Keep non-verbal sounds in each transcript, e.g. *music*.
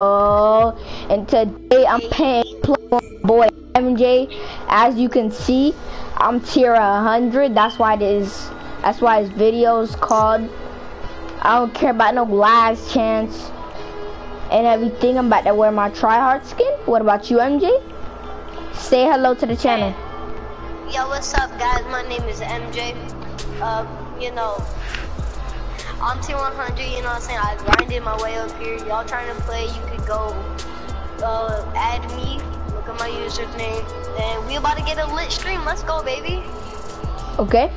and today I'm playing boy MJ. As you can see, I'm tier 100. That's why this. That's why this video is called. I don't care about no last chance and everything. I'm about to wear my tryhard skin. What about you, MJ? Say hello to the channel. Yo, what's up, guys? My name is MJ. Um, you know, I'm T100, you know what I'm saying? I grinded my way up here. Y'all trying to play, you could go uh, add me. Look at my username. And we about to get a lit stream. Let's go, baby. Okay.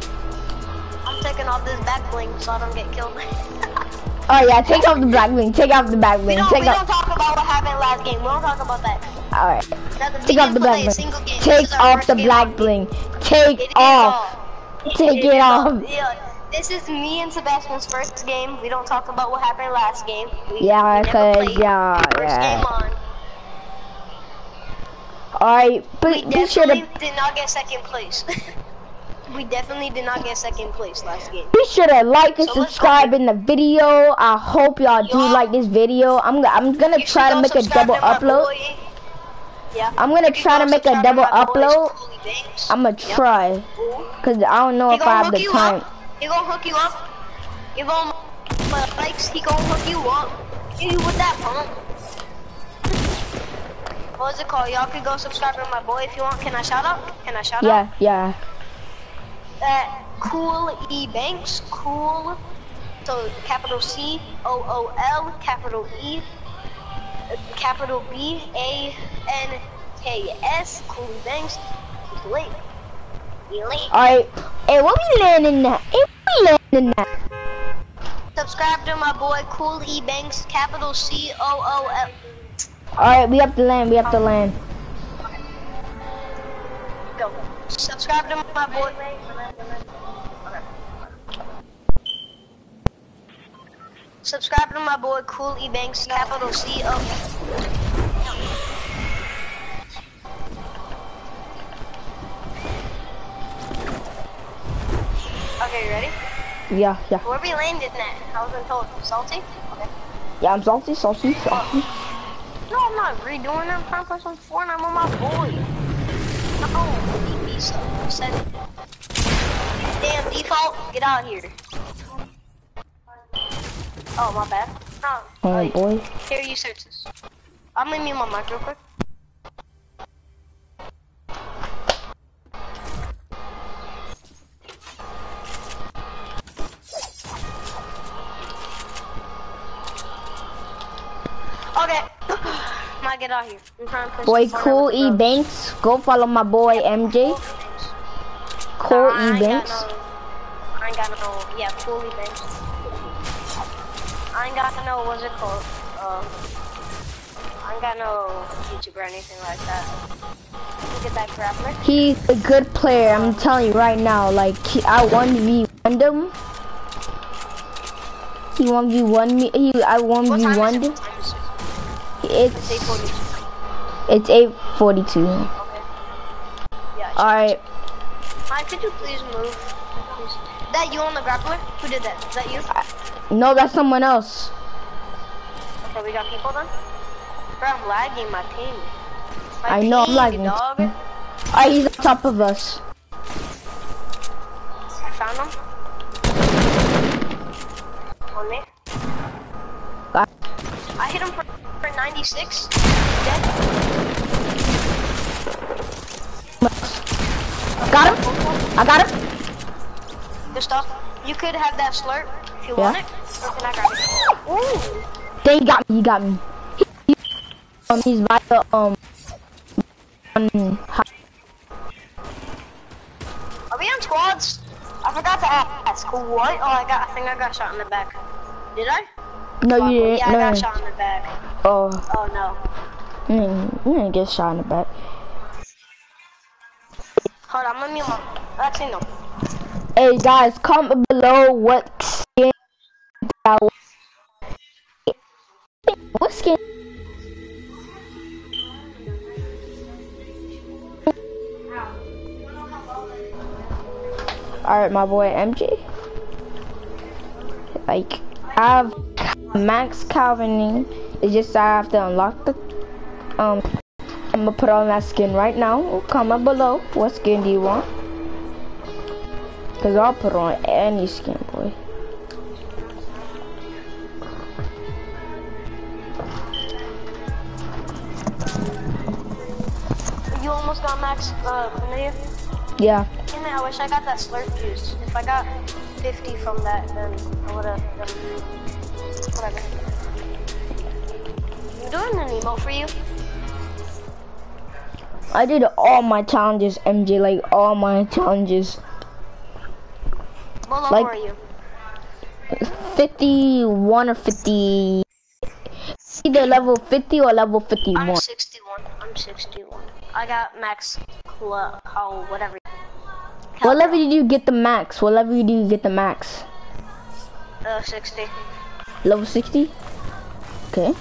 I'm taking off this back bling so I don't get killed. *laughs* oh yeah, take off the black bling. Take off the back bling. We don't, take we off. don't talk about what happened last game. We don't talk about that. Alright. Take off the black bling. single game. This Take off the black bling. Take off. Take it off. This is me and Sebastian's first game. We don't talk about what happened last game. We, Yeah, we cause yeah, First yeah. game on. Alright, We but be sure definitely to did not get second place. *laughs* we definitely did not get second place last game. be sure to like and So subscribe in the video. I hope y'all do like this video. I'm I'm gonna try to make a double upload. Yeah. I'm gonna try to make a double upload. I'ma try, Cool. cause I don't know if I have the time. He gonna hook you up. Give him my likes. He gonna hook you up. Hit you with that pump. What's it called? Y'all can go subscribe to my boy if you want. Can I shout out? Can I shout out? Yeah, yeah. Uh, cool E Banks. Cool. So capital C O O L capital E capital B A N K S. Cool E Banks. He's late. Alright. Hey, what we landing at? Hey, what we landing at? Subscribe to my boy Cool E Banks, capital C O O L. Alright, we have to land. We have to land. Go. Subscribe to my boy. Subscribe to my boy Cool E Banks, capital C O. Okay, you ready? Yeah, yeah. Where we landed at? I wasn't told. Salty? Okay. Yeah, I'm salty, salty, oh. salty. No, I'm not redoing it. I'm trying to play some Fortnite with my boy. No, said it. Damn, default, get out here. Oh, my bad. No. Oh boy. Here, you search this. I'm gonna mute my mic real quick. Okay. *sighs* Might get out here. I'm trying to Boy, cool E. Banks. Go follow my boy MJ. Cool Nah, I E ain't got Banks. no- I ain't got no, yeah, cool E Banks. I ain't got no, what's it called? Uh, I ain't got no YouTube or anything like that. That. He's a good player. I'm telling you right now. Like he, I one v one him. He one v one me. He I one What v one him. It's It's 8:42. it's eight forty two. Okay. Yeah. All right. Hi, could you please move? Please. That you on the grappler? Who did that? Is that you? No, that's someone else. Okay, we got people then? Bro, I'm lagging my team. My I know, I'm lagging dog. Alright, he's on top of us. I found him. On me. I hit him for, for 96. Dead. Got him. I got him. Good stuff. You could have that slurp if you Yeah. want it. Or can I grab it? Ooh. Then he got me. He got me. He- um, he's by the um. um, Are we on squads? I forgot to ask. What? Oh, I got. I think I got shot in the back. Did I? No, you didn't. Yeah, I got shot in the back. Oh, Oh no. you didn't, you didn't get shot in the back. Hold on, I'm gonna mute my. Actually, no. Hey guys, comment below what skin. that was. What skin? Alright, my boy MJ. Like, I have Max Calvin is just I have to unlock the um I'm gonna put on that skin right now. Comment below what skin do you want? Cause I'll put on any skin, boy. You almost got max uh familiar? Yeah. Damn it, I wish I got that slurp juice. If I got 50 from that, then I would've, then, whatever. I'm doing an emo for you. I did all my challenges, MJ, like all my challenges. What Like- are you? 51 or 50. Either level 50 or level 51. I'm 61. I'm 61. I got max, how, whatever. What level did you get the max? What level did you get the max? Uh, 60. Level 60? Okay.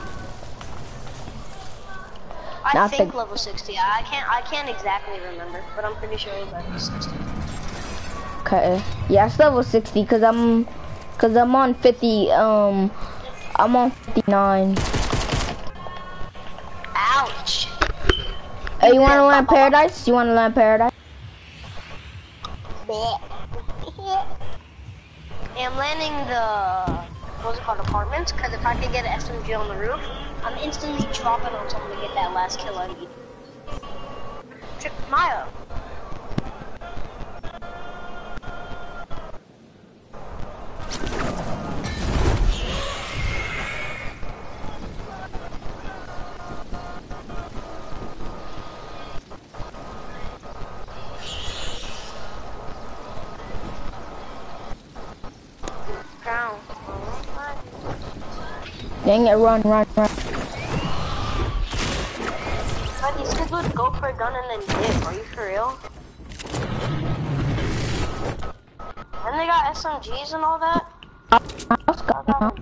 I think level 60. I can't, I can't exactly remember, but I'm pretty sure it was level 60. Okay. Yeah, it's level 60 because I'm, cause I'm on 50, um, I'm on 59. Ouch! Hey, you wanna learn Paradise? You wanna learn Paradise? Hey, *laughs* I'm landing the what's it called apartments because if I can get an SMG on the roof, I'm instantly dropping on someone to get that last kill I need. Trick Maya. Dang it, run, run, run. But these kids would go for a gun and then dip. Are you for real? And they got SMGs and all that. House got now.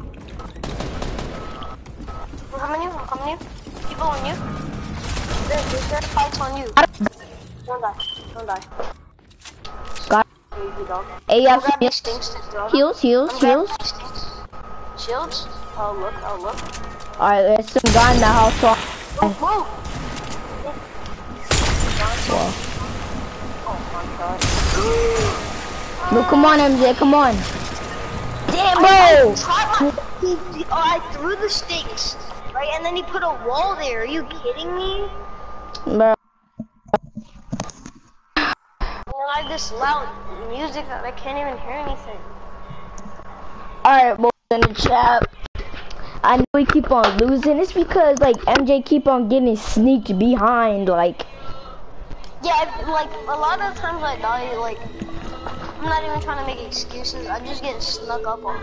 I'm coming you. I'm coming you. People on you. There, there's fights on you. Don't die. Don't die. Got Crazy dog. Hey, I'll yeah, grab these stinks to throw. heals, heals, heals. Shields? Oh look, oh look. Alright, there's some guy in the house. So Whoa, whoa! Oh my god. no, come on, MJ, come on. Damn, I bro. tried my, he, oh, I threw the stinks, right? And then he put a wall there. Are you kidding me? Bro. I just loud music that I can't even hear anything. Alright, boys in the chat. I know we keep on losing. It's because like MJ keep on getting sneaked behind. Like, Yeah, like a lot of times I die. Like I'm not even trying to make excuses. I'm just get snuck up on.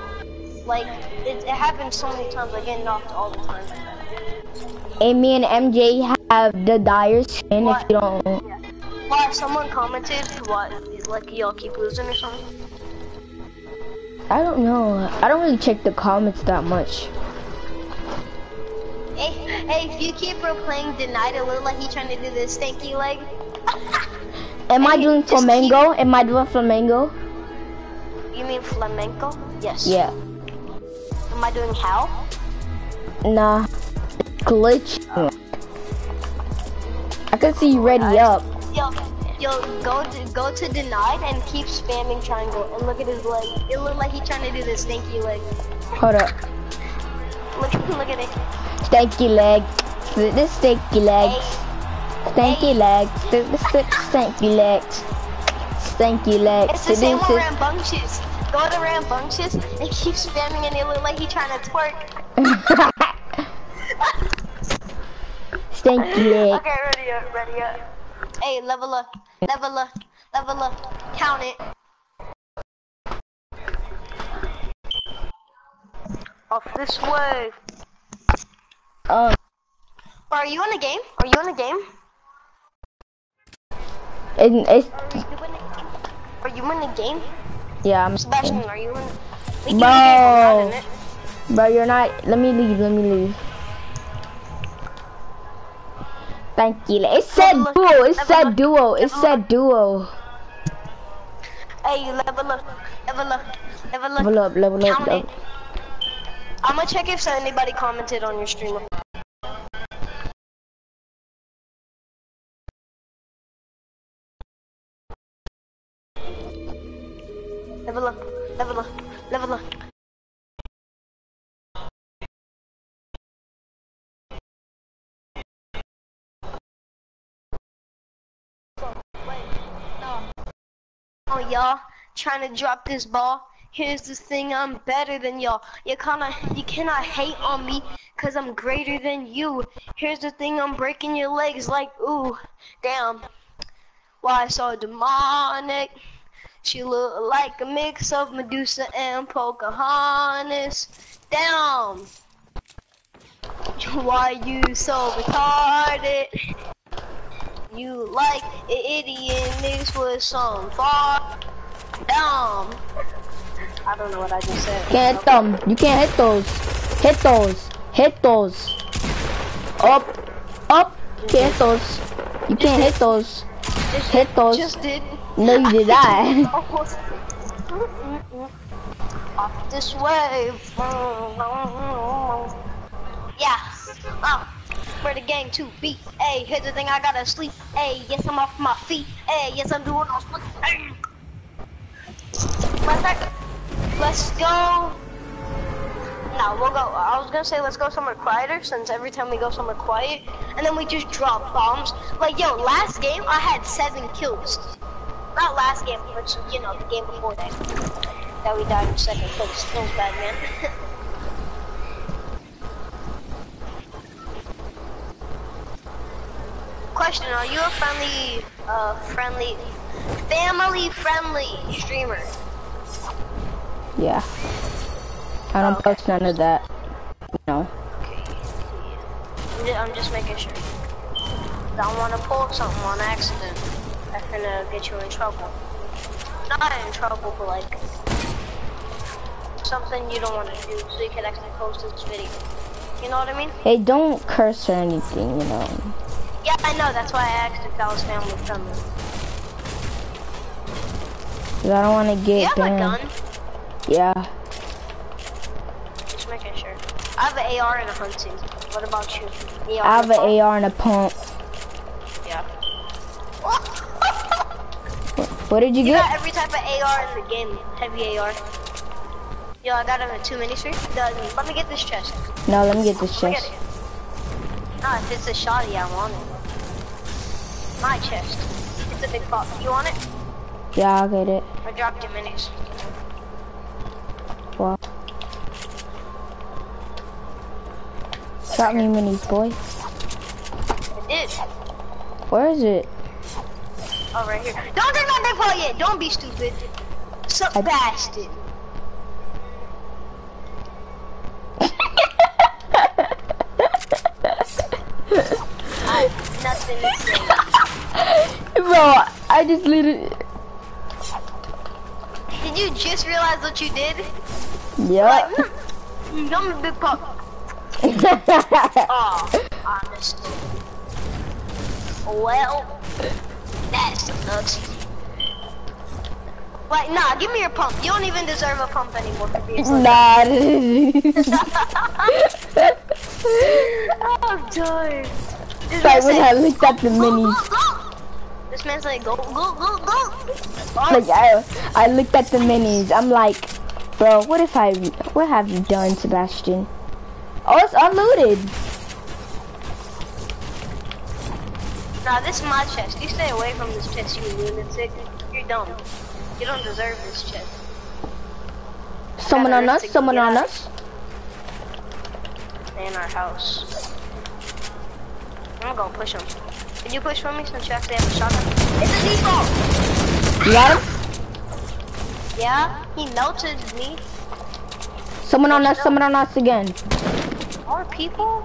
Like it, it happens so many times. I get knocked all the time. Amy and MJ have the dire skin. If you don't, Yeah. Why? Someone commented what? Like y'all keep losing or something? I don't know. I don't really check the comments that much. Hey, hey, if you keep replaying Denied, it look like he trying to do this stanky leg. *laughs* Am I doing *laughs* flamenco? keep- Am I doing flamenco? You mean flamenco? Yes. Yeah. Am I doing how? Nah. Glitch. I can see you ready I- up. Yo, yo, go to go to denied and keep spamming triangle and look at his leg. It look like he trying to do this stanky leg. Hold up. Look, look at it. Stanky leg. This stanky legs. Stanky legs. This this stanky legs. Stanky legs. it's the same with rambunctious. Go to rambunctious and keep spamming and it look like he trying to twerk. *laughs* Stanky leg. Okay, ready up, ready up. Hey, level up, level up, level up. Count it. Off this way. Um, Are you in a game? Are you in a game? it, it's Are you in a game? Are you in a game? yeah. I'm Sebastian, are you in? Bro. In. Bro, you're not. Let me leave. Let me leave. Thank you. It said Level duo. It said up, duo. It level said duo. Hey, level up, level up, level up. Level up. Level up. Level. it. I'm gonna check if anybody commented on your stream. Level up, level up, level up. Oh, y'all trying to drop this ball. Here's the thing, I'm better than y'all. You kinda, you cannot hate on me, cause I'm greater than you. Here's the thing, I'm breaking your legs like, ooh, damn. Why so demonic? She look like a mix of Medusa and Pocahontas. Damn. *laughs* Why you so retarded? You like an idiot mixed with some far. Damn. I don't know what I just said. Can't hit them. You can't hit those. Hit those. Hit those. Up. Up. Can't hit those. You can't hit those. Hit those. Just did. No, you did not. Almost. *laughs* *laughs* Off this wave. Yeah. Uh, for the gang to beat. Hey, here's the thing, I gotta sleep. Hey, yes, I'm off my feet. Hey, yes, I'm doing all split. Hey. Of fact, let's go. No, we'll go. I was gonna say let's go somewhere quieter since every time we go somewhere quiet, and then we just drop bombs. Like yo, last game I had seven kills. Not last game, but you know the game before that. That we died in second place. Feels bad, man. *laughs* Question: Are you a friendly, uh, friendly, family-friendly streamer? Yeah. I don't Okay. post none of that. No. Okay. I'm just making sure. Don't want to pull something on accident. That's gonna get you in trouble. Not in trouble, but like something you don't want to do, so you can actually post this video. You know what I mean? Hey, don't curse or anything, you know. Yeah, I know. That's why I asked if that was family friendly. I don't want to Do get you have a gun? Yeah. Just making sure. I have an AR and a hunting. What about you? AR I have a an AR and a pump. pump? Yeah. What *laughs* what did you You get? got every type of AR in the game. Heavy AR. Yo, I got him at two mini street. Let me get this chest. No, let me get this chest. it. Nah, if it's a shotty, I want it. My chest. It's a big pop. You want it? Yeah, I'll get it. I dropped your minis. Well. Drop me minis, boy. I did. Where is it? Oh, right here. Don't my big paw yet. Don't be stupid. Sup, I- bastard. I nothing to say. *laughs* Bro, I just literally. Did you just realize what you did? Yeah. Like, hmm, I'm a big pop. Oh, honest. Well, that's nuts. Like, nah, give me your pump. You don't even deserve a pump anymore for being so nah. *laughs* *laughs* Oh, darn. This like man when I looked at the "Go, minis. go, go." This man's like, go, go, go, go. Like I, I looked at the minis. I'm like, bro, what if I, what have you done, Sebastian? Oh, it's unlooted. Nah, this is my chest. You stay away from this chest, you lunatic. You're dumb. You don't deserve this chest. Someone on us. Someone on us. In our house. I'm gonna push him. Can you push for me since you actually have a shotgun? It's a default! You got him? Yeah, he melted me. Someone on us. Someone on us again. More people?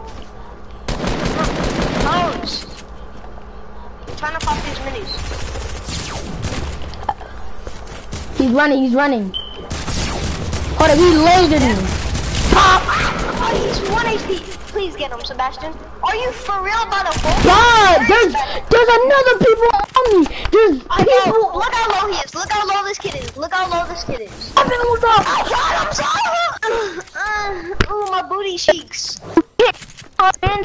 Close. I'm trying to pop these minis. He's running. He's running. Hold on. He loaded me. Pop! Oh, he's 1 HP. Please get him, Sebastian. Are you for real about a full? God, there's there's another people on me. There's I people. know. Look how low he is. Look how low this kid is. Look how low this kid is. I've been moved up. Oh God, I'm sorry. Uh, ooh, my booty cheeks. Man.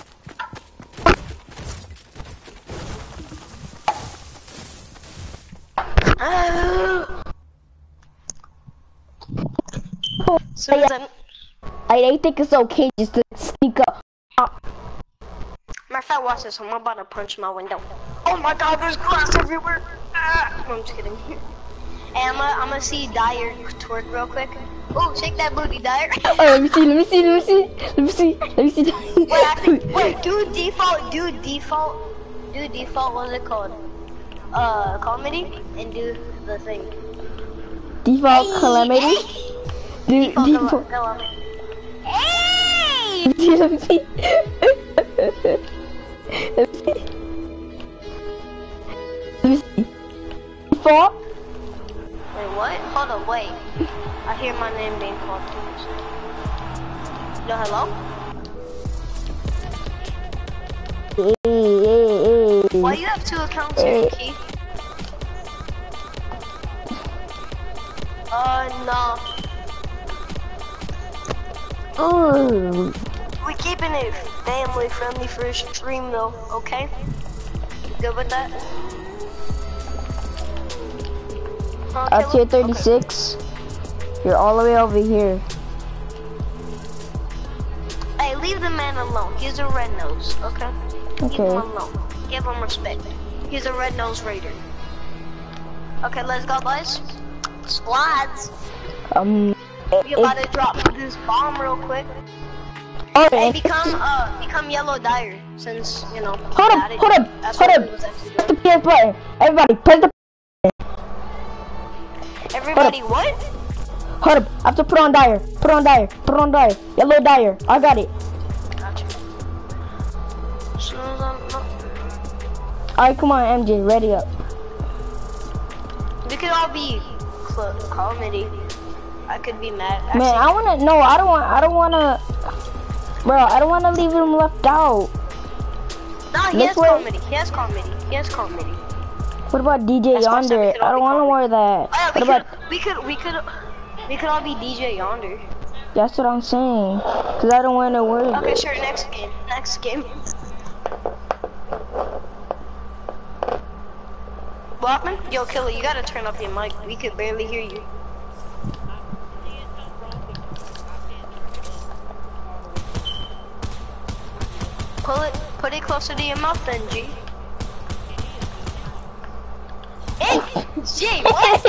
Uh, so Yeah. I, I think it's okay just to sneak up. Uh, matter of fact, watch this. I'm about to punch my window. Oh my God, there's glass everywhere. Ah, no, I'm just kidding. *laughs* And I'm gonna, I'm gonna see Dire twerk real quick. Oh, shake that booty, Dire. *laughs* oh, let me see, let me see, let me see, let me see, let me see. Wait, I think, wait, do default, do default, do default, what's it called? Uh, comedy, and do the thing. Default calamity. *laughs* Do Default default. Hey! Me Wait, what? Hold on, wait. I hear my name being called too. No, hello? Why you have two accounts here, Key? Uh, no. Ooh. We're keeping it family friendly for a stream though, okay? You good with that? At tier Caleb? 36, you're all the way over here. Hey, leave the man alone. He's a red nose, okay? Okay. Leave him alone. Give him respect. He's a red nose raider. Okay, let's go, boys. Squads. Um. We about to drop this bomb real quick. oh, and- become uh, become yellow Dire since you know. Hold up, hold up, hold up. press the. PS button. Everybody, press the. Everybody, what? Hold up. I have to put on Dire. Put on Dire. Put on Dire. Yellow Dire. I got it. Gotcha. As soon as I'm, no. Alright, come on, MJ. Ready up. We could all be comedy. I could be mad. Actually, Man, I wanna. No, I don't want. I don't wanna. Bro, I don't wanna leave him left out. no, he has comedy. He has comedy. He has comedy. What about DJ That's why I said Yonder? I don't wanna wear that. Oh yeah, we What could, about? we could, we could, we could all be DJ Yonder. That's what I'm saying. Cause I don't wanna wear Okay, it. sure. Next game. Next game. Walkman, yo, killer, you gotta turn up your mic. We could barely hear you. Pull it, put it closer to your mouth, then, G. G, what?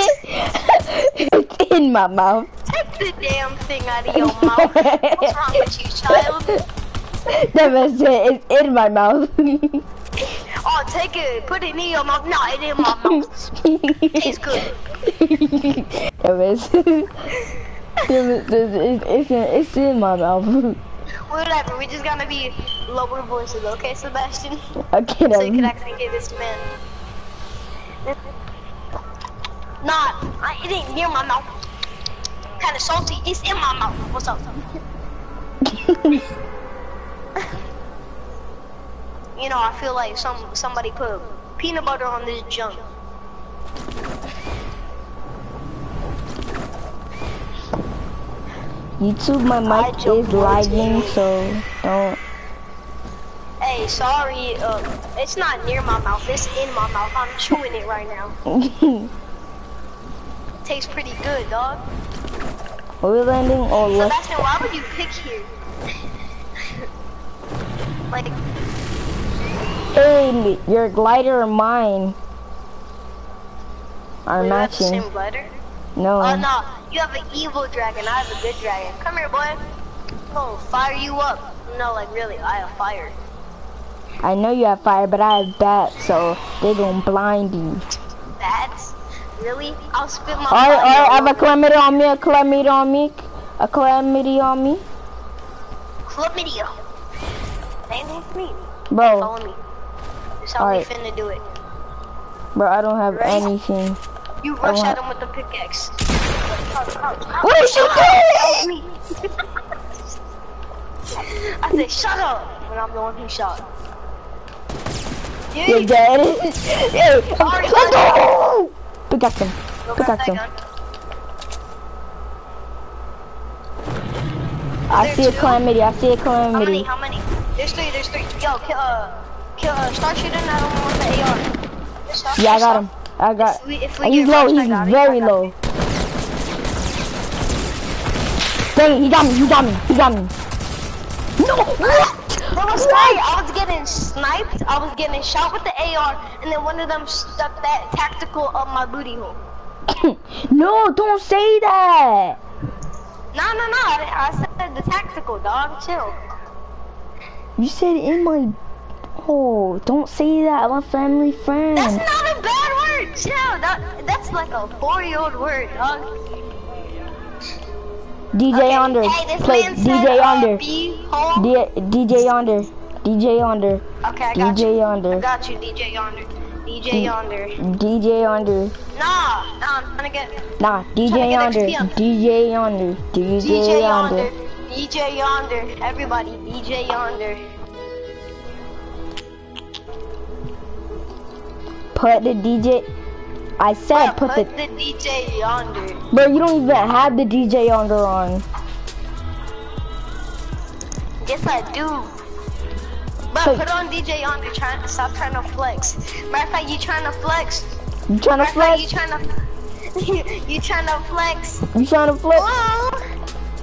it's *laughs* in my mouth. Take the damn thing out of your mouth. What's wrong with you, child? That was it. It's in my mouth. *laughs* Oh, take it, put it in your mouth. No, it in my mouth. Tastes good. *laughs* That was. It's, it's, in, it's in my mouth. Whatever, we just gotta be lower voices, okay, Sebastian? I can't. So you can actually hear this man. Nah, I, it ain't near my mouth. Kinda salty, it's in my mouth. What's up? *laughs* You know, I feel like some somebody put peanut butter on this junk. YouTube, my mic is lagging, so don't. Hey, sorry, uh, it's not near my mouth, it's in my mouth. I'm chewing it right now. *laughs* Tastes pretty good, dog. Are we landing or left? Sebastian, why would you pick here? *laughs* like, Hey, your glider and mine are matching. same glider? No. Oh no, you have an evil dragon, I have a good dragon. Come here, boy. Oh, fire you up. No, like really, I have fire. I know you have fire, but I have bats, so they gonna blind you. Bats? Really? I'll spit my Alright, fire alright, I have a calamity on me, a calamity on me, a calamity on me. Chlamydia. It me? Bro, Follow me. This how Alright. we finna do it. bro, I don't have Ready? anything. You rush at him with the pickaxe. What is she doing? I said, shut up. and I'm the one who shot. You're dead. *laughs* hey, let's go! Pickaxe him. Pickaxe him. I see a calamity. I see a How many? calamity. How many? There's three. There's three. Yo, kill. Uh, kill. Uh, start shooting at him with the AR. Yeah, I got him. I got. If we, if we he's low. He's very I got it. low. Dang, he got me. He got me. He got me. No! What? Was scary. I was getting sniped. I was getting shot with the AR, and then one of them stuck that tactical up my booty hole. *coughs* no, don't say that. No, no, no. I, I said the tactical, dog. Chill. You said in my. Oh, don't say that. I'm a family friend. That's not a bad word. Chill. That, that's like a four-year-old word, dog. DJ Okay, Under. Hey, Play DJ uh, Under. B hole. D- DJ Under. DJ Under. Okay, I got you. DJ I got you, DJ Yonder. DJ D- Yonder. DJ Under. Nah, nah, I'm trying to get Nah, DJ Yonder. DJ Yonder. DJ DJ Yonder. Yonder. DJ Yonder. Everybody, DJ Yonder. Put the DJ. I said Yeah, put, put the. the DJ Yonder. Bro, you don't even have the DJ Yonder on. Yes, I do. But Hey. put on DJ Yonder. Try, stop trying to flex. Matter of fact, you trying to flex. You trying to Matter of fact, *laughs* flex? you trying to. you trying to flex. You trying to flex? Ooh.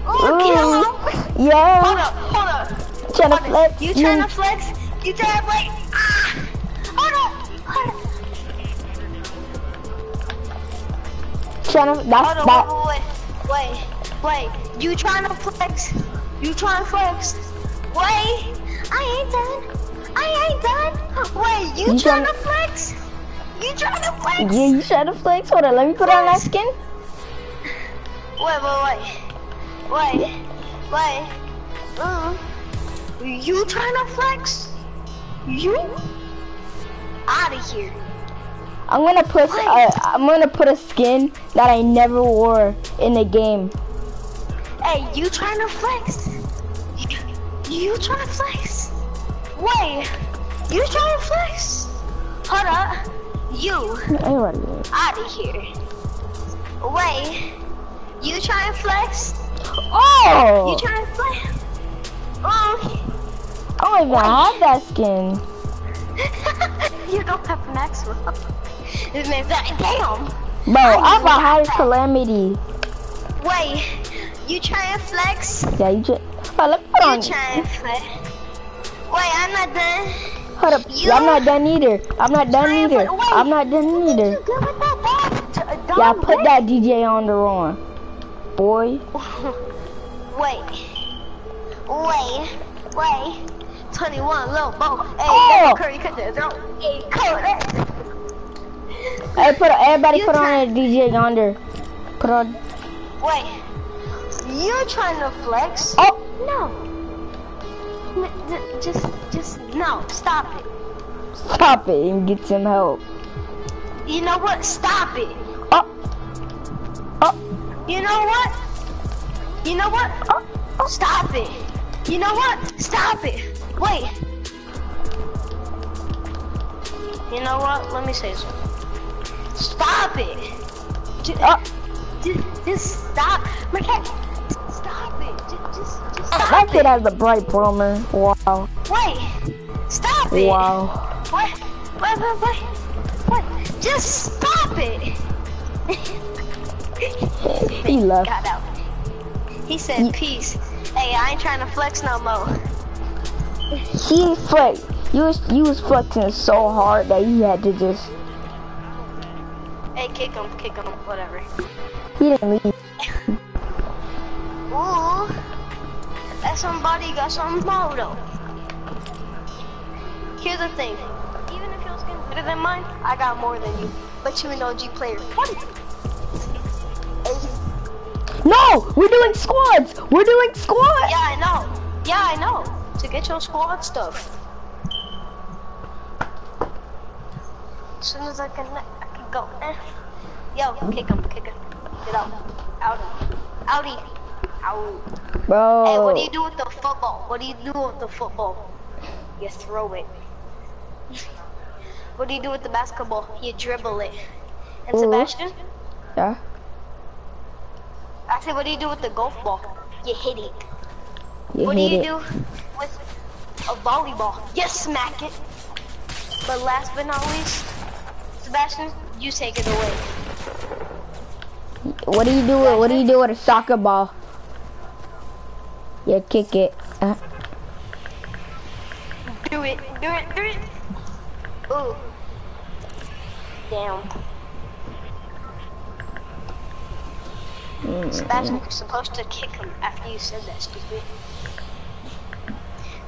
Ooh, kill him. Hold up, hold up. Trying to flex? You trying to flex? You trying to flex? Ah! Hold up, hold up. Trying to. That's Hold on, wait, wait, wait, wait. You trying to flex? You trying to flex? Wait, I ain't done. I ain't done. Wait, you, You trying tryna- to flex? You trying to flex? Yeah, you trying to flex? Hold on, let me put on that skin. Wait, wait, wait, wait, wait. Uh, you trying to flex? You? Out of here. I'm gonna put. Uh, I'm gonna put a skin that I never wore in the game. Hey, you trying to flex? You trying to flex? Wait, you trying to flex? Hold up, you out of here. Wait, you trying to flex? Oh! You trying to flex? Oh, I don't even have that skin. You don't have Maxwell. This man's that. Damn. Bro, I knew got high calamity. Wait, you trying to flex? Yeah, you just. Oh, let me put You on. trying to flex? Wait, I'm not done. Hold up. You- I'm not done either. I'm not done either. wait. I'm not done either. You good with that dog? Uh, dog, Yeah, put wait. that DJ on the on. Boy. *laughs* Wait. Wait. Wait. 21 little bow. Hey, Oh! Curry cut the throat. Hey, Curry. Hey, put everybody You put on a DJ yonder. Put on. Wait. You're trying to flex? Oh, No. N- Just, just, no. Stop it. stop it and get some help. You know what? Stop it. Oh, oh, You know what? You know what? oh, oh. Stop it. You know what? Stop it. Wait. You know what? Let me say something. Stop it. Ju- oh. Just, just stop. My cat. Stop it. Just, just, just stop That stop kid has a bright plumber. Wow. Wait. Stop it. Wow. What? What? What? wait. Wait. Just stop it. He left. Got out. He said Ye- peace. Hey, I ain't trying to flex no more. He flex. You was you was flexing so hard that you had to just. Hey, kick him, kick him, whatever. He didn't leave. Ooh, that somebody got some moto. Here's the thing, even if your skin's better than mine, I got more than you. But you an OG player. No, we're doing squads. We're doing squads. Yeah, I know. Yeah, I know. To get your squad stuff. As soon as I can, I can go. Yo, kick him, kick him. Get out. Out. Outie. Out. Bro. Hey, what do you do with the football? What do you do with the football? You throw it. what do you do with the basketball? You dribble it. And Ooh. Sebastian? Yeah. I said, what do you do with the golf ball? You hit it. You what do you it. do with a volleyball? Yes, smack it. But last but not least, Sebastian, you take it away. What do you do? With, what do you do with a soccer ball? You kick it. Uh, Do it, do it, do it. Ooh. Damn. mm, Sebastian, you're supposed to kick him after you said that, stupid.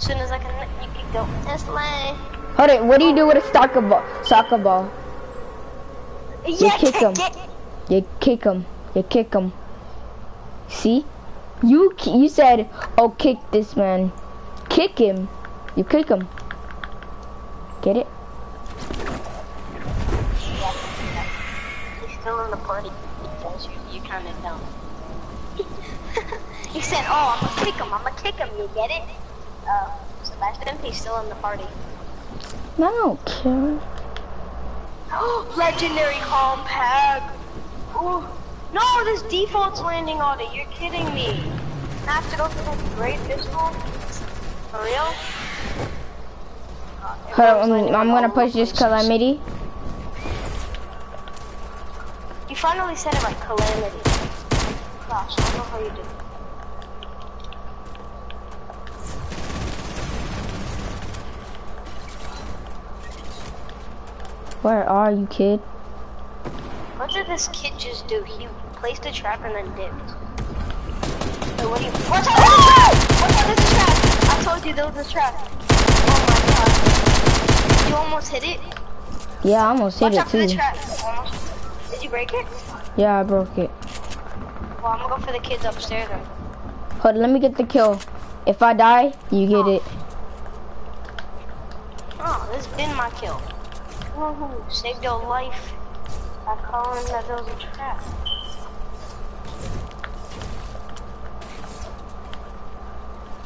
Soon as I can, you can go this way. Hold it. What do you do with a soccer ball? Soccer ball. Yeah, kick him. You kick him. You kick him. See? You you said, "Oh, kick this man." Kick him. You kick him. Get it? He's still in the party. Because you, you kind of dumb. *laughs* he said, oh, I'm gonna kick him, I'm gonna kick him, you get it? Uh, Sebastian, he's still in the party. I don't care. *gasps* Legendary compact! Ooh. No, this default's landing on it, you're kidding me. I have to go for the great pistol? For real? Uh, Hold on, I'm, I'm gonna push this calamity. You finally said it right, calamity. Gosh, I don't know how you did it. Where are you, kid? What did this kid just do? He placed a trap and then dipped. Wait, what do you? Watch ah! out! Watch out! There's a trap! I told you there was a trap. Oh my god! You almost hit it. Yeah, I almost hit Watch it out for the too. trap. Almost. Did you break it? Yeah, I broke it. Well, I'm gonna go for the kids upstairs then. Hold, on, let me get the kill. If I die, you get it. Oh, this has been my kill. Woohoo! Saved your life by calling that there was a trap.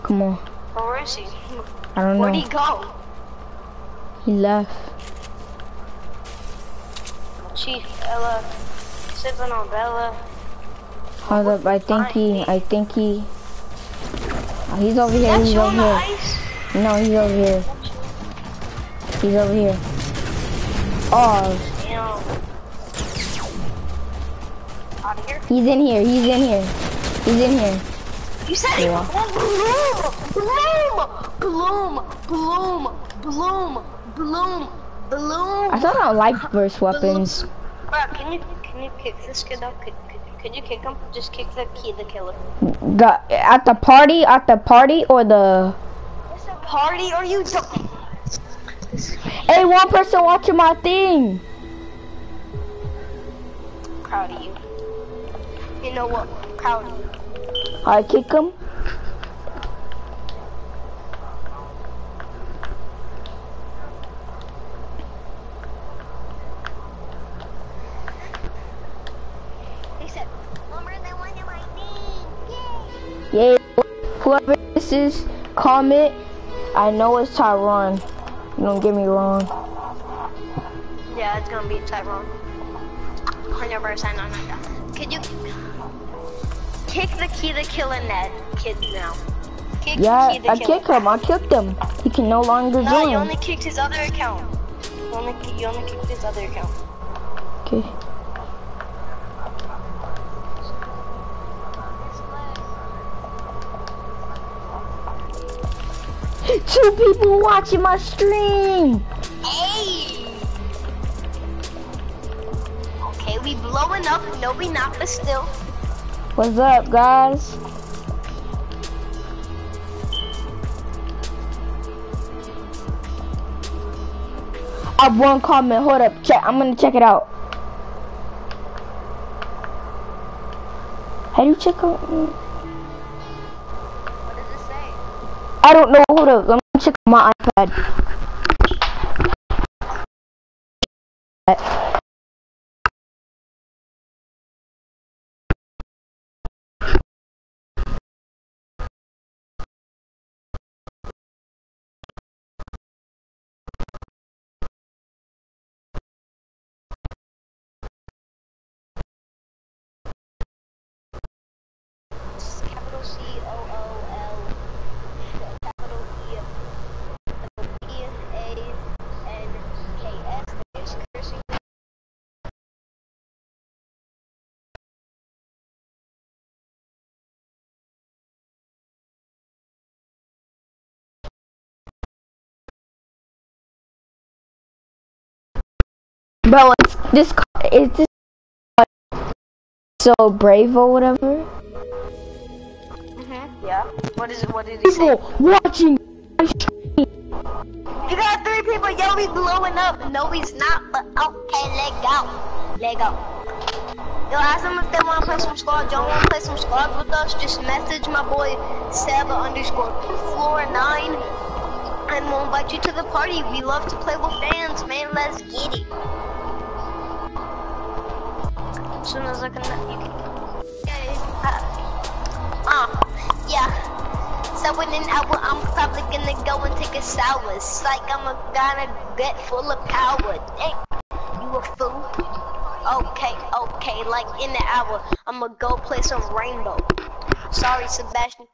Come on. Where is he? I don't know. Where'd he go? He left. Chief Ella, sipping on Bella. Hold up, I think he, I think he, oh, he's over here, he's over here. No, he's over here. He's over here. Oh, Damn. Out of here. he's in here, he's in here. He's in here. You said Yeah. it. Bloom, bloom, bloom, bloom, bloom, bloom. I thought I don't like burst weapons. Bro, can you can you kick this kid up? Could, could, could you kick him? Just kick the key, the killer. The, at the party, at the party, or the, It's a party, or you don't? Hey, one person watching my thing. Proud of you. You know what? Proud of you. I kick him. He said, "Lumber than one of my name." Yay! Whoever this is, comment. I know it's Tyrone. Don't get me wrong. Yeah, it's gonna be Tyrone. Hundred percent on that. Could you kick the key to killing that kid now? Kick Yeah, the key to I kill kick him. I kicked him. He can no longer No, you join. only kicked his other account. You only, you only kicked his other account. Okay. Two people watching my stream. Hey! Okay, we blowing up. No, we not, but still. What's up, guys? I have one comment. Hold up. Check. I'm gonna check it out. How do you check out? I don't know. Hold up. Let me check my iPad. This this is this so brave or whatever? Mhm. Yeah. What is it? What did he say? People watching. You got three people. Yo, he's blowing up. No, he's not. But okay, let go. Let go. Yo, ask them if they want to play some squad. Y'all want to play some squads with us? Just message my boy Seba underscore floor nine, and we'll invite you to the party. We love to play with fans, man. Let's get it. As soon as I can, you. Okay. Uh, uh, yeah. So in an hour, I'm probably gonna go and take a shower. It's like I'm a gonna get full of power. Dang, you a fool? Okay, okay, like in an hour, I'ma go play some Rainbow. Sorry, Sebastian.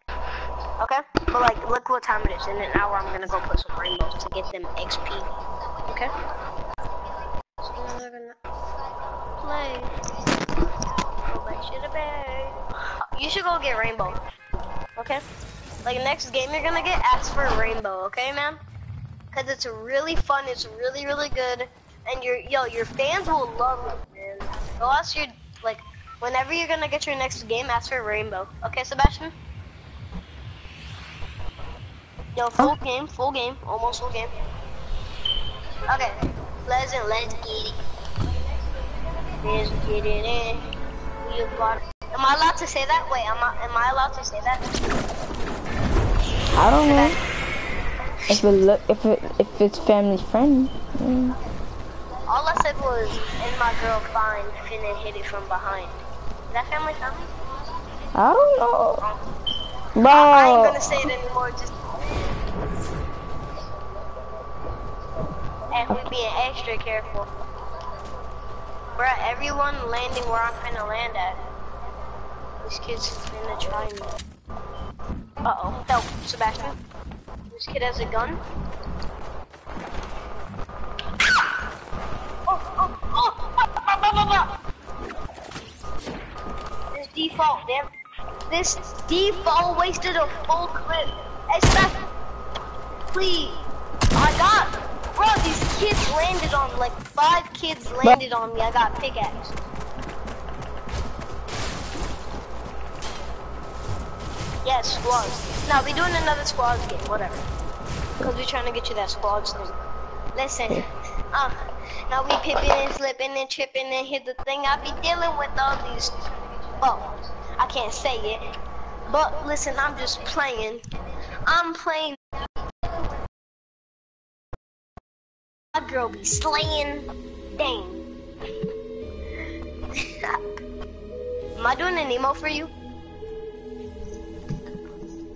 Okay? But like, look what time it is. In an hour, I'm gonna go play some Rainbows to get them XP. Okay? So play. Go back to the bed. You should go get Rainbow. Okay? Like next game you're gonna get, ask for Rainbow, okay, man? Cause it's really fun, it's really, really good, and your yo, your fans will love it, man. Go ask your like, whenever you're gonna get your next game, ask for Rainbow, okay, Sebastian? Yo, full game, full game, almost full game. Okay, let's let's get it. Let's get it in. We. Am I allowed to say that? Wait, am I am I allowed to say that? I don't know if it look if it if it's family friendly. Mm. All I said was, and my girl fine, finna hit it from behind. Is that family friendly? I don't know, I I ain't bro. gonna say it anymore, just. And we being extra careful. Bruh, everyone landing where I'm finna land at. This kid's finna try me. Uh oh. No, Sebastian. This kid has a gun. Oh, oh, oh! ah, ah, ah. This default, damn. This default wasted a full clip. Hey, Sebastian. Please. I got. Bro, these kids landed on, me. like, five kids landed on me. I got pickaxe. Yes, squads. Now we doing another squads game, whatever. Cause we're trying to get you that squads thing. Listen, uh, now we pipping and slipping and tripping and hit the thing. I be dealing with all these. Well, I can't say it, but listen, I'm just playing. I'm playing. My girl be slaying. Dang. *laughs* Am I doing an emo for you?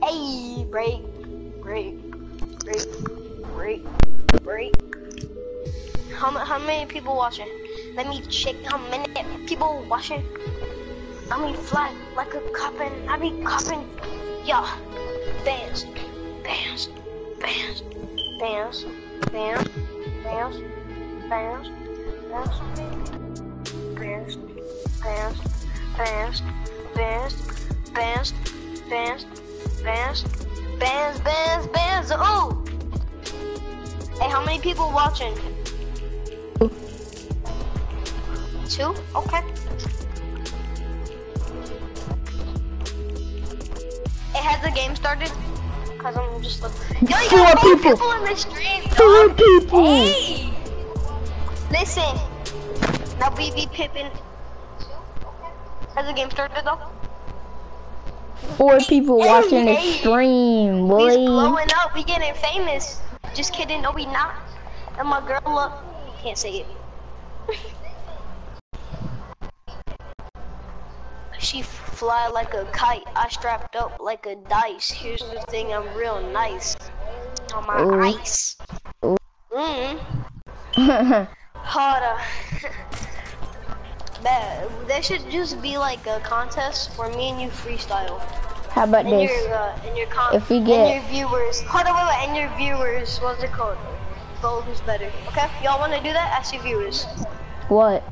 Hey, break, break, break, break, break. How, how many people watching? Let me check how many people watching. I mean, fly like a coppin. I be. Yeah. Bands, bands, bands, bands, bands, bands, bands, bands, bands, bands, bands, bands, bands, bands, bands, bands, bands, bands. Oh! Hey, how many people watching? Two? Okay. Hey, has the game started? Cause I'm just. Yo, you Four people. people in the stream, Four people. Hey! Listen. Now BB Pippin. Has the game started though? Four people Hey, watching the hey. stream, He's boy. blowing up. We getting famous. Just kidding. No, we not. And my girl up. Can't say it. *laughs* she fly like a kite. I strapped up like a dice. Here's the thing. I'm real nice. On my Ooh. ice. Mm. *laughs* Harder. *laughs* Bad. There should just be like a contest for me and you freestyle. How about And this? your, uh, and your If we and get- your viewers, hold on, wait, wait, and your viewers, what's it called? Vote who's better. Okay, y'all want to do that? Ask your viewers What?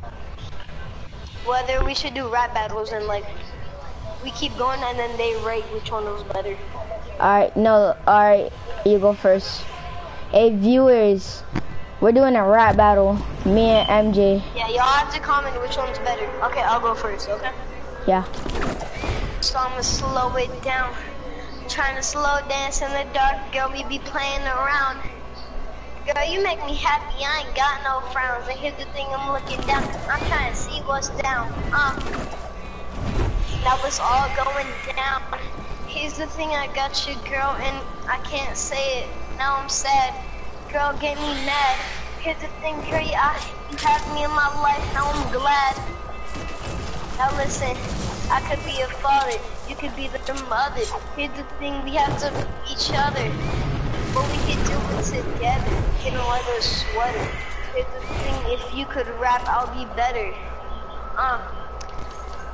whether we should do rap battles and like we keep going and then they rate which one was better. Alright, no, alright, you go first. Hey, viewers, we're doing a rap battle. Me and MJ. Yeah, y'all have to comment which one's better. Okay, I'll go first, okay? Yeah. So I'ma slow it down. Trying to slow dance in the dark, girl, we be playing around. Girl, you make me happy, I ain't got no frowns. And here's the thing, I'm looking down. I'm trying to see what's down. Uh. Now was all going down. Here's the thing, I got you, girl, and I can't say it. Now I'm sad. Girl, get me mad. Here's the thing, girl, you, I, you have me in my life, now I'm glad. Now listen, I could be a father, you could be the mother. Here's the thing, we have to each other. What we could do it together, in a leather sweater. Here's the thing, if you could rap, I'll be better. Uh,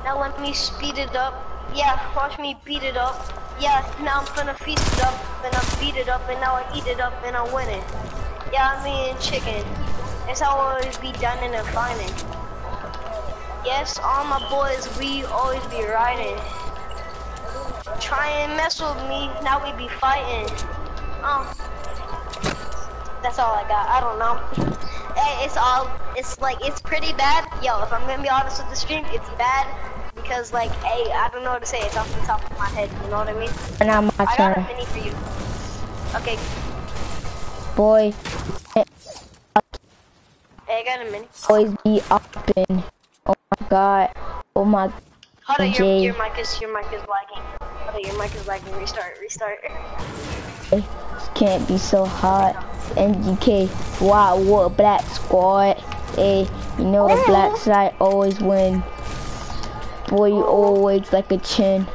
now let me speed it up. Yeah, watch me beat it up. Yeah, now I'm gonna feast it up, and I beat it up, and now I eat it up, and I win it. Yeah, I'm eating chicken. It's how I always be done in a fighting. Yes, all my boys, we always be riding. Try and mess with me, now we be fighting. Um, that's all I got. I don't know. It's all, it's like, it's pretty bad. Yo, if I'm gonna be honest with the stream, it's bad because like, hey, I don't know what to say. It's off the top of my head. You know what I mean? And now my I got a mini for you. Okay, Boy, hey, I got a mini. always be up in. Oh my god. Oh my Hold on, your, your mic is your mic is lagging. Hold on, your mic is lagging. Restart, restart. This can't be so hot. NGK, wow, what black squad? Hey, you know the black side always win. Boy, you always like a chin.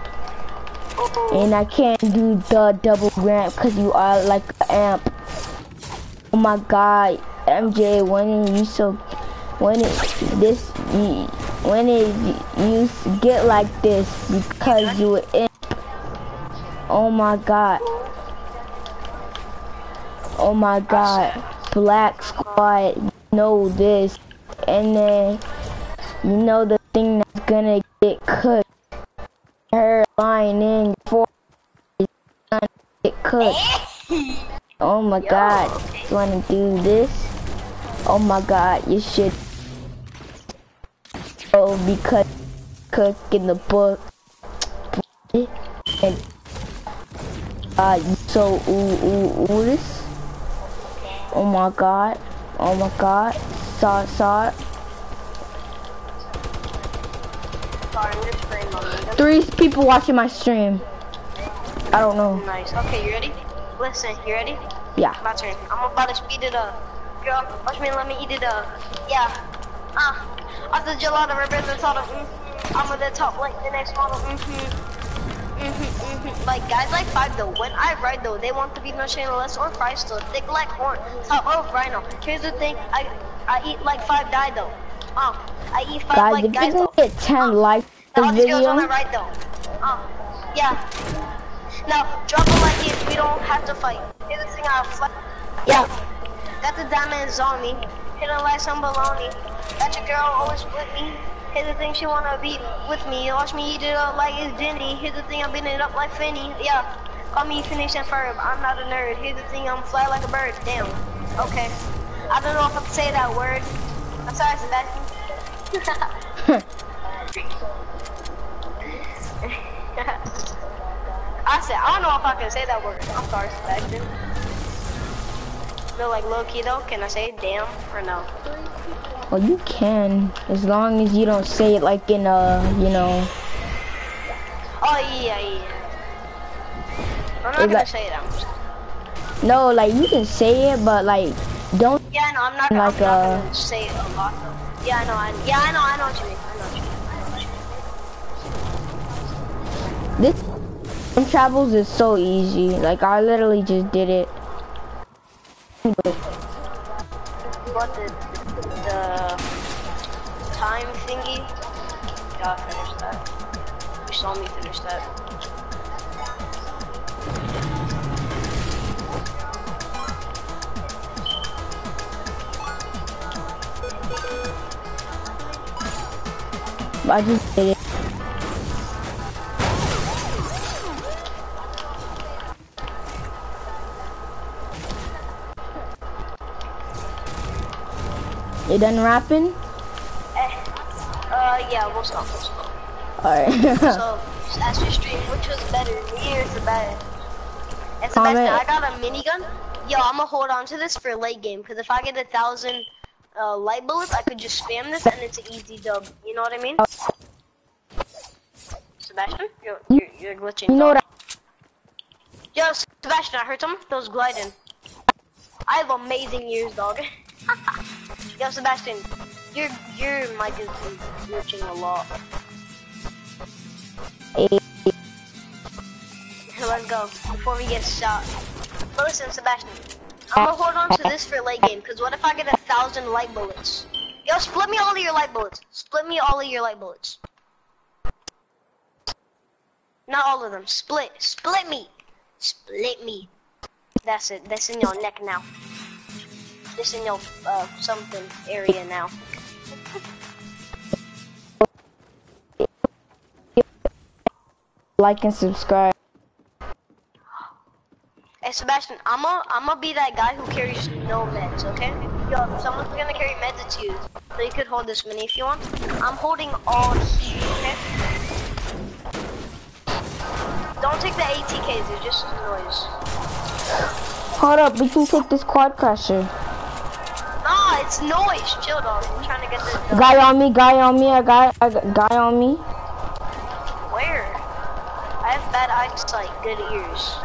And I can't do the double ramp because you are like an amp. Oh my god, MJ, when you so, when it, this, when it, you get like this because you an imp. Oh my god. Oh my god, Black Squad know this, and then you know the thing that's gonna get cooked. Her lying in for gonna get cooked. Oh my god, you wanna do this? Oh my god, you should. Oh, because cook in the book. And uh, so ooh ooh ooh this. Oh my god. Oh my god. Saw saw it. sorry, I'm just spraying momentum. Three people watching my stream. I don't know. Nice. Okay, you ready? Listen, you ready? Yeah. My turn. I'm about to speed it up. Girl, watch me, let me eat it up. Yeah. Ah. Uh, off the gelato represents all the mm, I'm at the top like the next model. Mm-hmm. Mm-hmm, mm-hmm. Like guys like five though. When I ride though, they want to be no less or five still. Thick like corn. Top of rhino. Here's the thing, I I eat like five die though. Uh, I eat five Guys, like if guys you can get 10 likes Now this all these girls on the video, right though. Uh, yeah. Now drop a like if we don't have to fight. Here's the thing I'll fly. yeah. Got the diamonds on me. Hit a like some baloney. Got your girl always with me. Here's the thing she wanna be with me. Watch me eat it up like it's Jenny. Here's the thing I'm beating it up like Finny. Yeah. Call me Phineas and Ferb. I'm not a nerd. Here's the thing I'm fly like a bird. Damn. Okay. I don't know if I can say that word. I'm sorry, Sebastian. I said, I don't know if I can say that word. I'm sorry, Sebastian. No, like low key though, can I say damn or no? Well, you can, as long as you don't say it like in a, you know, Oh yeah, yeah. I'm not gonna that- say that. no, like you can say it, but like, don't, Yeah, no, I'm not. Like, I'm not uh, gonna say a lot though. Yeah, I know. I, yeah, I know. I know what you mean. I know what you mean. I know what you mean. this time travels is so easy. Like, I literally just did it. What the the time thingy? Yeah, I finished that. You saw me finish that. I just did it. You done rapping? Eh, uh, yeah, we'll stop. We'll stop. Alright. *laughs* so, ask your stream, which was better, me or Sebastian? And Sebastian, I got a minigun. Yo, I'm gonna hold on to this for late game, because if I get a thousand uh, light bullets, I could just spam this and it's an easy dub. You know what I mean? Sebastian, you're, glitching. You know what? Yo, Sebastian, I heard that was gliding. I have amazing ears, dog. *laughs* Yo, Sebastian, your your mic is glitching a lot. Let's go before we get shot. But listen, Sebastian, I'm gonna hold on to this for late game. Cause what if I get a thousand light bullets? Yo, split me all of your light bullets. Split me all of your light bullets. Not all of them. Split. Split me. Split me. That's it. That's in your neck now. This in your uh, something area now. like and subscribe. Hey Sebastian, I'm gonna I'm gonna be that guy who carries no meds, okay? Yo, someone's gonna carry meds, it's you. So you could hold this mini if you want. I'm holding all okay? Don't take the ATKs, they're just noise. Hold up, we can take this quad crusher. Nah, it's noise. Chill, dog. I'm trying to get this. Done. Guy on me, guy on me, a guy, a guy on me. Where? I have bad eyesight, good ears.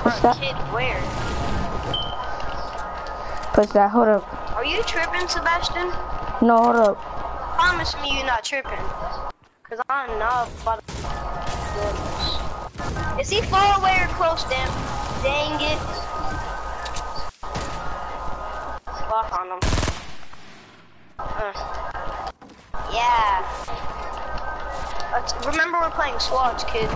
Push that, Kid, where? push that, hold up. Are you tripping, Sebastian? No, hold up. Promise me you're not tripping. Cause I'm not about this. Is he far away or close, damn? Dang it. Fuck on him. Uh. Yeah. Let's, remember we're playing squads, kid.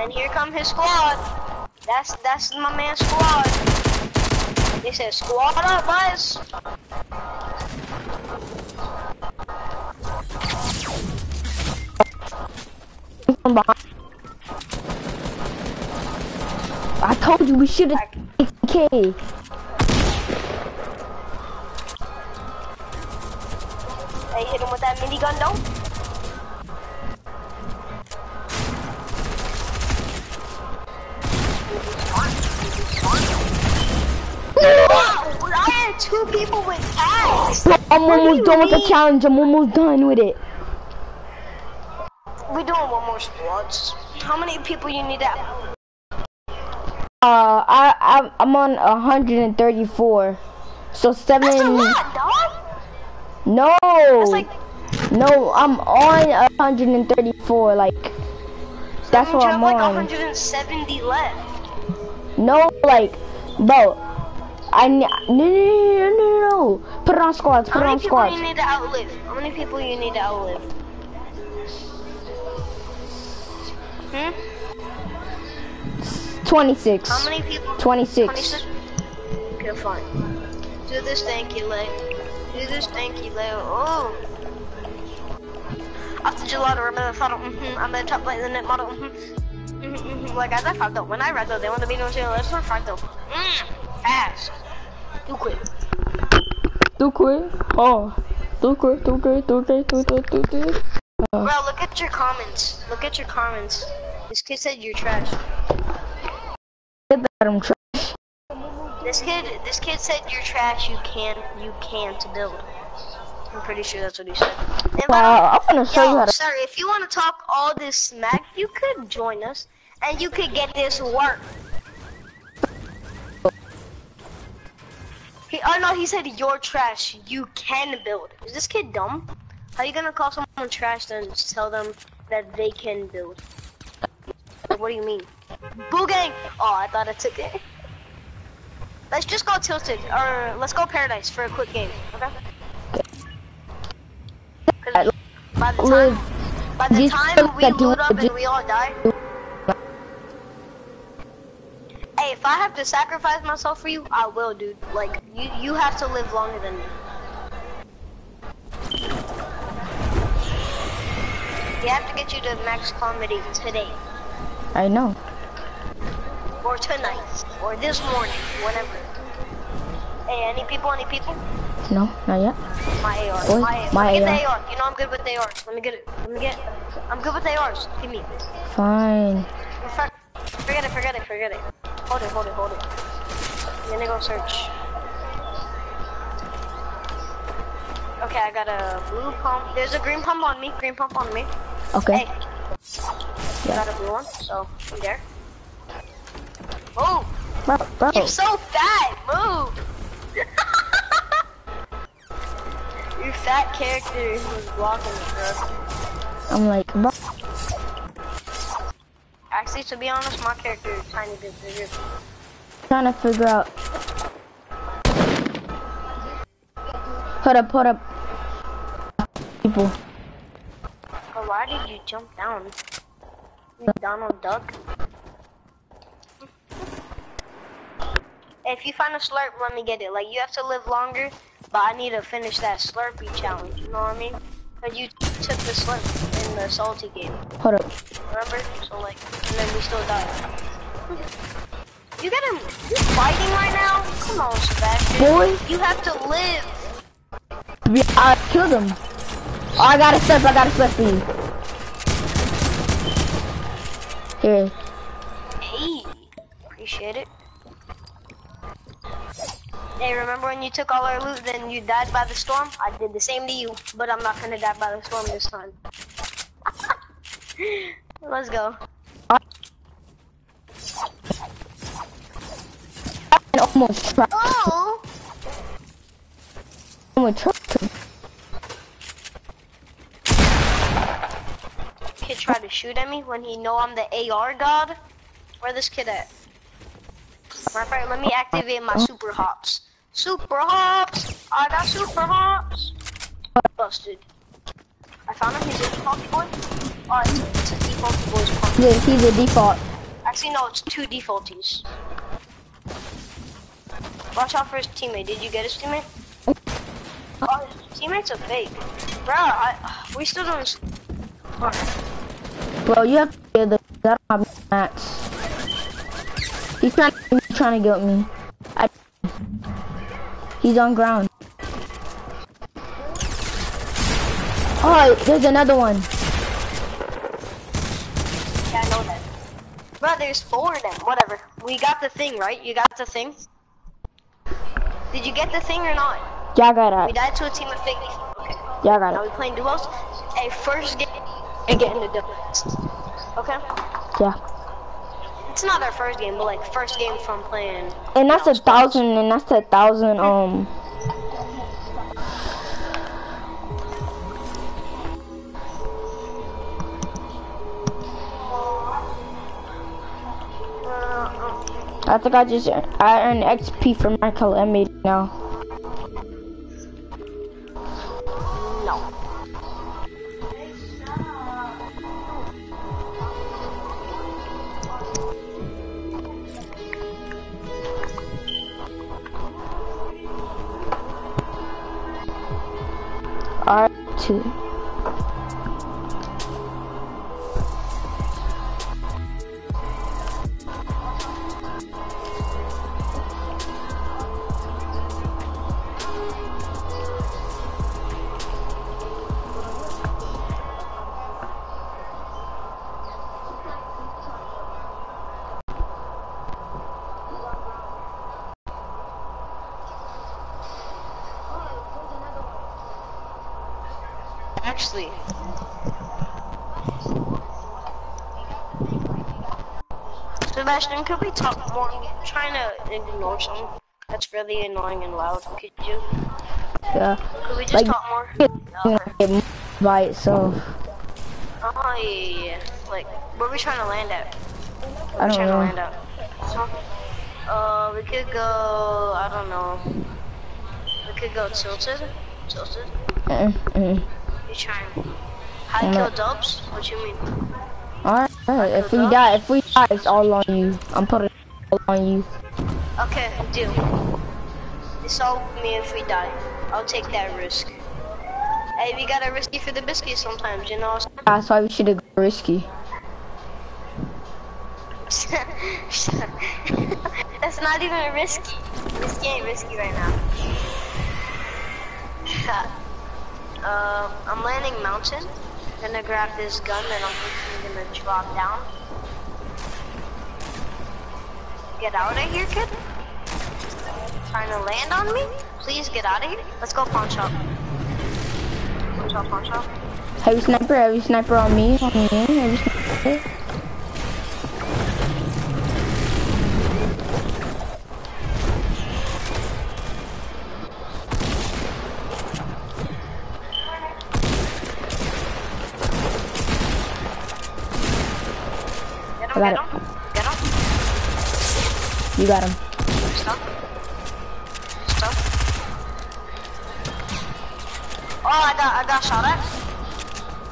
And here come his squad. That's that's my man squad. They said squad up, guys. From behind. I told you we should have AK. They hit him with that minigun though. I had two people with tags. I'm What almost you done with the challenge. I'm almost done with it. We're doing one more squads. How many people you need to? Uh, I, I I'm on 134. So seven. That's a lot, dog. No. That's like No, I'm on 134. Like that's you what I'm like on. 170 left. No, like, bro. I no, no, no, no, no. Put it on squads. How Put it many on people squads. you need to outlive? How many people you need to outlive? Hmm? 26. How many people? 26. 26? Okay, fine. Do this stanky leg. Do this stanky leg. Oh. After gelato, remember the photo. Mm-hmm. I'm the top like the net model. Mm-hmm. Mm-hmm, mm-hmm. Like I five though. When I read though, they want to be no channel. Let's not fight though. Mm. Fast. Too quick. Too quick. Oh. Too quick, too quick, too quick, too quick, too quick. Bro, look at your comments. Look at your comments. This kid said you're trash. Get that, I'm trash. This kid, this kid said you're trash. You can't, you can't build. I'm pretty sure that's what he said. And Wow, I'm gonna show you Yo, how to. sir, if you want to talk all this smack, you could join us, and you could get this work. He, oh no, he said you're trash. You can build. Is this kid dumb? How are you gonna call someone trash then tell them that they can build? Like, what do you mean? Boo gang! Oh, I thought I took it. Let's just go tilted, or let's go paradise for a quick game, okay? by the time, by the time we loot up and we all die. Hey, if I have to sacrifice myself for you, I will, dude. Like, you, you have to live longer than me. We have to get you to max comedy today. I know. Or tonight. Or this morning. Whatever. Hey, any people? Any people? No, not yet. My AR. Oi, my, my let me get the AR. You know I'm good with the ARs. Let me get it. Let me get it. I'm good with the ARs. Give me. Fine. In fact, forget it, forget it, forget it. Hold it, hold it, hold it. I'm gonna go search. Okay, I got a blue pump. There's a green pump on me. Green pump on me. Okay. Hey. I got a blue one, so I'm there. Oh, Bro, bro. you're so fat. Move. *laughs* Your fat character was blocking me, bro. I'm like, bro. Actually, to be honest, my character is tiny bit bigger. Trying to figure out. Put up, put up. People. But why did you jump down? You Donald Duck? If you find a slurp, let me get it. Like, you have to live longer, but I need to finish that slurpy challenge, you know what I mean? But you took the slurp in the salty game, Hold up. remember? So, like, and then we still died. You got him, you fighting right now? Come on, Sebastian. Boy. You have to live. I killed him. Oh, I got a slip. I got a slip for you. Here. Hey, appreciate it. Hey, remember when you took all our loot, then you died by the storm? I did the same to you, but I'm not gonna die by the storm this time. *laughs* Let's go. I almost tried. Oh! Almost tried. Kid tried to shoot at me when he know I'm the AR god. Where this kid at? Of let me activate my super hops. Super hops! I got super hops! Busted. I found him, he's a default boy. Oh, it's, it's a defaulty boy's pump. Yeah, he's a default. Actually, no, it's two defaulties. Watch out for his teammate. Did you get his teammate? Oh, his teammate's a fake. Bro, I, we still don't. Bro, you have to get the. I don't have mats. He's trying. He's trying to get me. I. He's on ground. Oh, there's another one. Yeah, I know that. Bro, there's four of them. Whatever. We got the thing, right? You got the thing? Did you get the thing or not? Yeah, I got it. We died to a team of fake. Okay. Yeah, I got Now it. we playing duos. Hey, first game and get into duos. Okay? Yeah. It's not our first game, but like first game from playing. And that's a thousand. And that's a thousand. Um. I think I just I earned XP for my. I now. no. R two. Sebastian, could we talk more? I'm trying to ignore something that's really annoying and loud. Could you? Yeah. Could we just Like- talk more? Gonna get by itself. Oh yeah. Like, where are we trying to land at? Where I we don't trying know. to land at? So, uh, we could go. I don't know. We could go tilted. Tilted. Mm -mm. You trying? High kill dubs? What you mean? Alright, alright. If we die, if we die, it's all on you. I'm putting it all on you. Okay, deal. It's all me if we die. I'll take that risk. Hey, we gotta risky for the biscuit sometimes, you know. That's why we should have risky. *laughs* That's not even a risky. Risky ain't risky right now. uh, *laughs* I'm landing mountain. Gonna grab this gun and I'm gonna drop down. Get out of here, kid. Trying to land on me? Please get out of here. Let's go pawn shop. Pawn shop, pawn shop. Heavy sniper, heavy sniper on me. On me, heavy sniper. Got him. Stop. Stop. Oh, I got, I got shot at.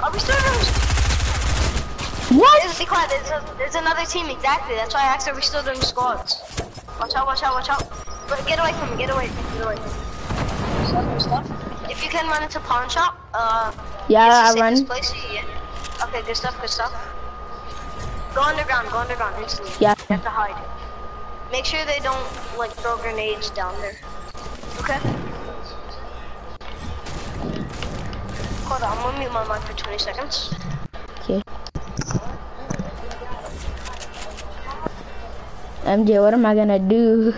Oh, we still doing. What? Be quiet. There's, a, there's another team exactly. That's why I asked. Are we still doing squads? Watch out! Watch out! Watch out! But get away from me! Get away! Get away! Stuff, stuff. If you can run into pawn shop, uh, Yeah, I run. Place, yeah. Okay, good stuff. Good stuff. Go underground. Go underground instantly. Yeah. You have to hide. Make sure they don't like throw grenades down there. Okay. Hold on, I'm gonna mute my mic for 20 seconds. Okay. MJ, what am I gonna do?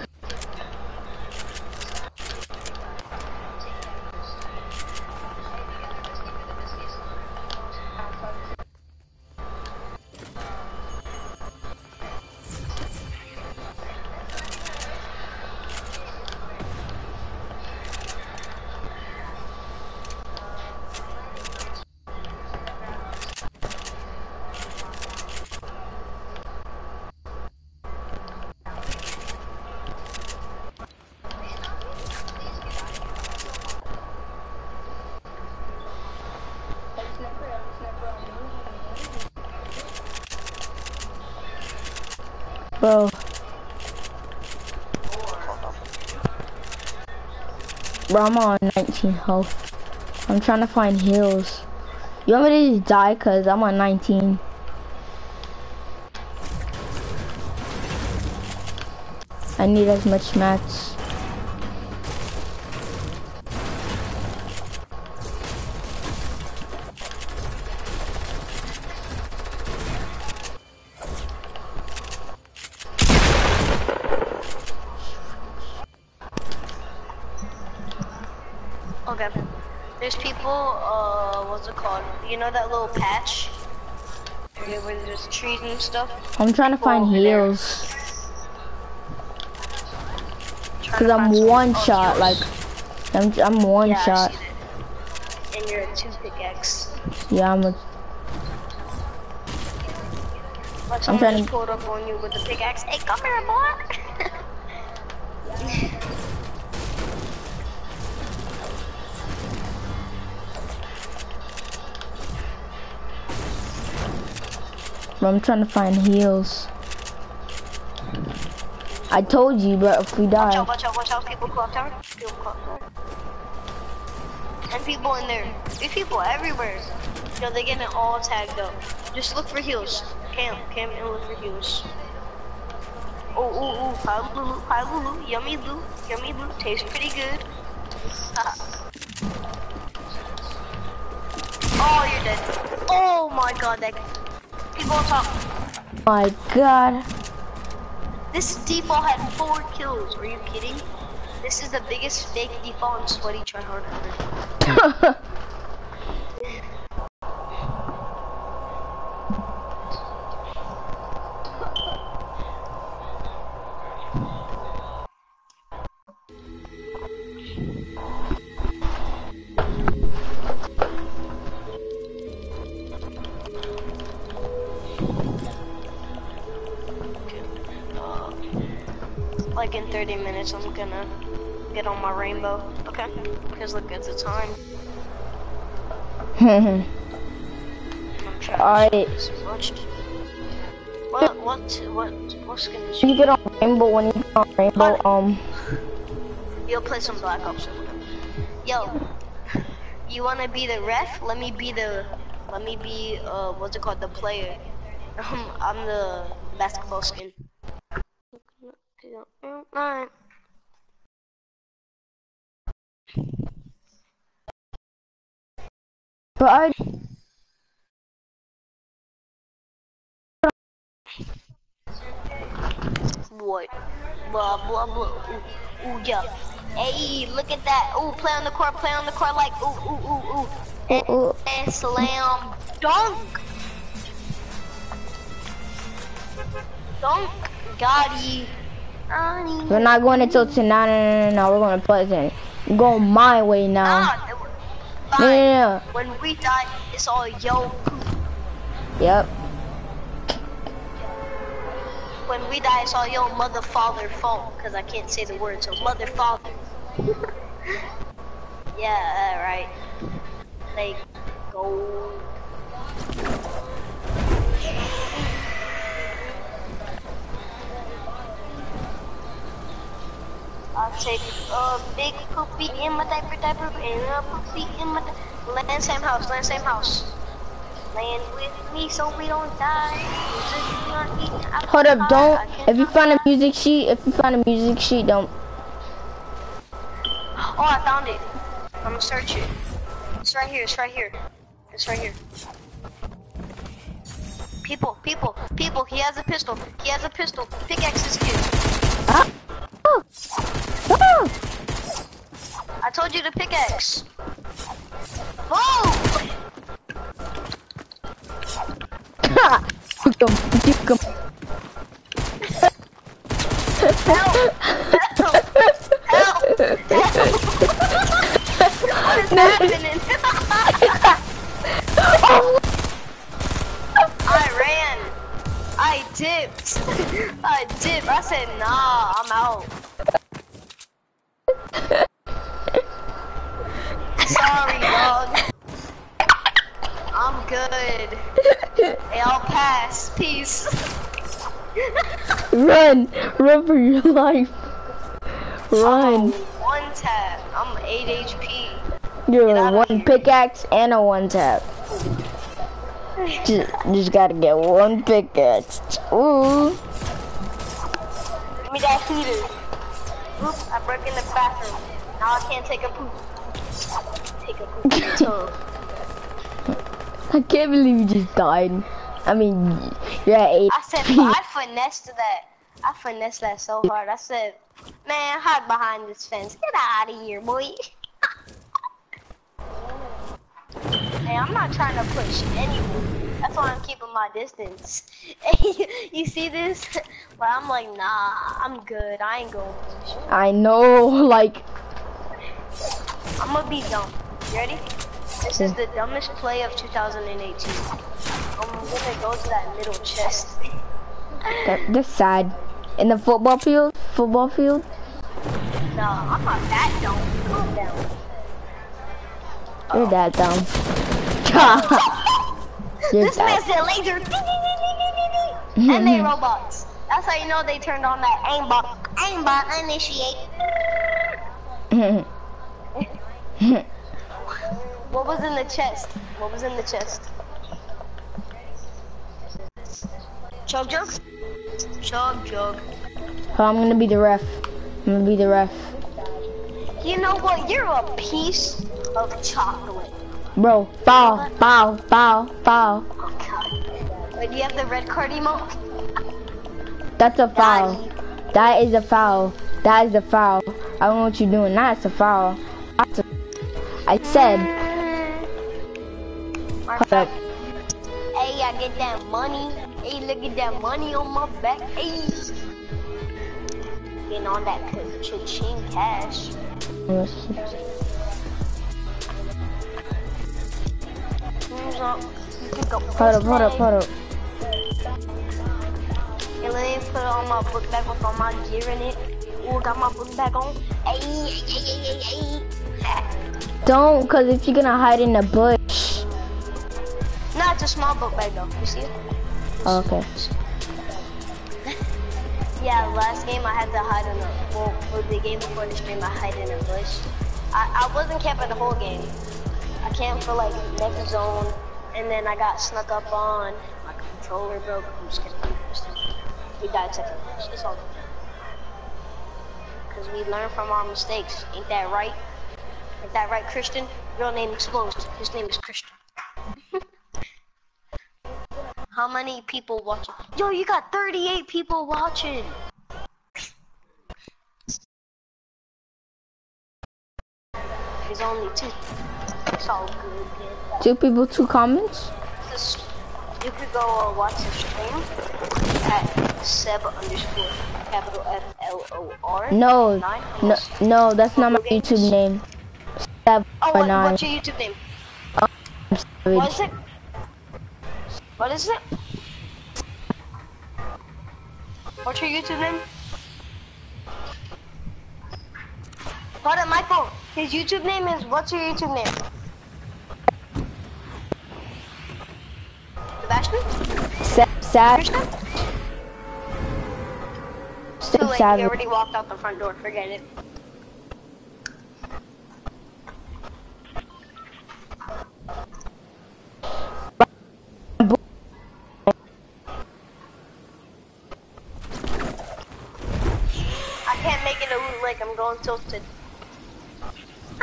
Bro. Bro, I'm on 19 health. I'm trying to find heals. You want me to just die? Cause I'm on 19. I need as much mats. There's trees and stuff? I'm trying to find over heals. Cause I'm one oh, shot, like, I'm, I'm one yeah, shot. And you're a two pickaxe. Yeah, I'm a, I'm trying to- pulled up on you with the pickaxe. Hey, come here, boy! I'm trying to find heals. I told you, but if we Watch die, out, watch out, watch out. People clock tower. People clock tower. And people in there. There's people everywhere. Yo, they're getting all tagged up. Just look for heals. Camp, camp and look for heals. Oh, ooh, ooh, pile loot, pile loot, yummy loot, yummy loot, tastes pretty good. Ah. oh, you're dead. Oh my god, that people on top. my god. This default had four kills. Are you kidding? This is the biggest fake default in sweaty tryhard ever. *laughs* minutes, I'm gonna get on my rainbow. Okay? Because look at the time. *laughs* And Alright. so. What, what, what, what skin is you? you get on rainbow, when you get on rainbow, um, You'll play some Black Ops. Yo, You wanna be the ref? Let me be the, let me be, uh, what's it called, the player. Um, *laughs* I'm the basketball skin. Alright. But I What? Blah blah blah. Ooh, ooh yeah. Hey, look at that. Ooh, play on the court, play on the court like ooh ooh ooh ooh. And, Ooh. and slam dunk. Dunk. Gotti. Ronnie. we're not going until tonight. No, no, no, no, we're going to Pleasant. I'm going my way now. Nah, it- No, fine. no, no. When we die, it's all yo poop. Yep. When we die, it's all yo mother father fault. Cause I can't say the word, so mother father. *laughs* yeah, uh, right. Like, go. I'll take a big poopy in my diaper, diaper, and a poopy in my Land same house, land same house. Land with me so we don't die. We aren't eating Hold up, don't. If you find a music sheet, if you find a music sheet, don't. Oh, I found it. I'm gonna search it. It's right here. It's right here. It's right here. People, people, people. He has a pistol. He has a pistol. Pickaxe is here. Ah! Oh! Oh! I told you to pickaxe. Whoa! Juke 'em, juke 'em. Help! Help! Help! what is happening? I ran. I dipped. *laughs* I dipped. I said, nah, I'm out. Run! Run for your life! Run! One tap. I'm 8 HP. You're of one pickaxe and a one tap. Just, just gotta get one pickaxe. Ooh. Give me that heater. Oop, I broke in the bathroom. Now I can't take a poop. Take a poop in the tub. I can't believe you just died. I mean, you're at eight. I said. I finessed that. I finessed that so hard. I said, man, hide behind this fence. Get out of here, boy. *laughs* hey, I'm not trying to push anyone. That's why I'm keeping my distance. *laughs* you see this? *laughs* But I'm like, nah, I'm good. I ain't going to push. I know, like, I'm gonna be dumb. You ready? This is the dumbest play of 2018. I'm gonna go to that middle chest. that, that's sad. In the football field, football field. no, I'm not that dumb. Calm down. You're that dumb. You're This man that. said laser. And they *laughs* robots. That's how you know they turned on that aimbot. Aimbot initiate. *laughs* What was in the chest? What was in the chest? Chug jug? Chug jug. Oh, I'm gonna be the ref. I'm gonna be the ref. You know what? You're a piece of chocolate. Bro, foul, foul, foul, foul. Oh god. Wait, do you have the red card emote? That's a foul. That is a foul. That is a foul. I don't know what you're doing. That's a foul. That's a, I said, mm. My hold up. Hey, I get that money. Hey, look at that money on my back. Hey. Getting on that cha-ching cash. Hands up. You Hold up, hold up, hold up. Let me put on my book bag with all my gear in it. Ooh, got my book bag on. Hey, hey, hey, hey, hey. Don't, cause if you're gonna hide in the bush. Nah, it's a small book bag though. You see it? Oh, okay. *laughs* Yeah, last game I had to hide in a well, for the game before the stream I hid in a bush. I, I wasn't camping the whole game. I camped for like next zone, and then I got snuck up on. My controller broke. I'm just kidding. We died second. It's all good. Cause we learn from our mistakes. Ain't that right? Ain't that right, Christian? Real name exposed. His name is Christian. *laughs* How many people watching? Yo, you got 38 people watching. There's only two. It's all good. Two people, two comments. You could go uh, watch the stream at Seb underscore capital F L O R. No, nine, no, no, that's not my Games. YouTube name. Seven Oh, what, nine. what's your YouTube name? What is it? What is it? What's your YouTube name? Hold my phone. His YouTube name is, what's your YouTube name? Sebastian? Sa- Sad, Krishna? Sa- Too late, he already walked out the front door, forget it. Can't make it a like I'm going tilted. *laughs*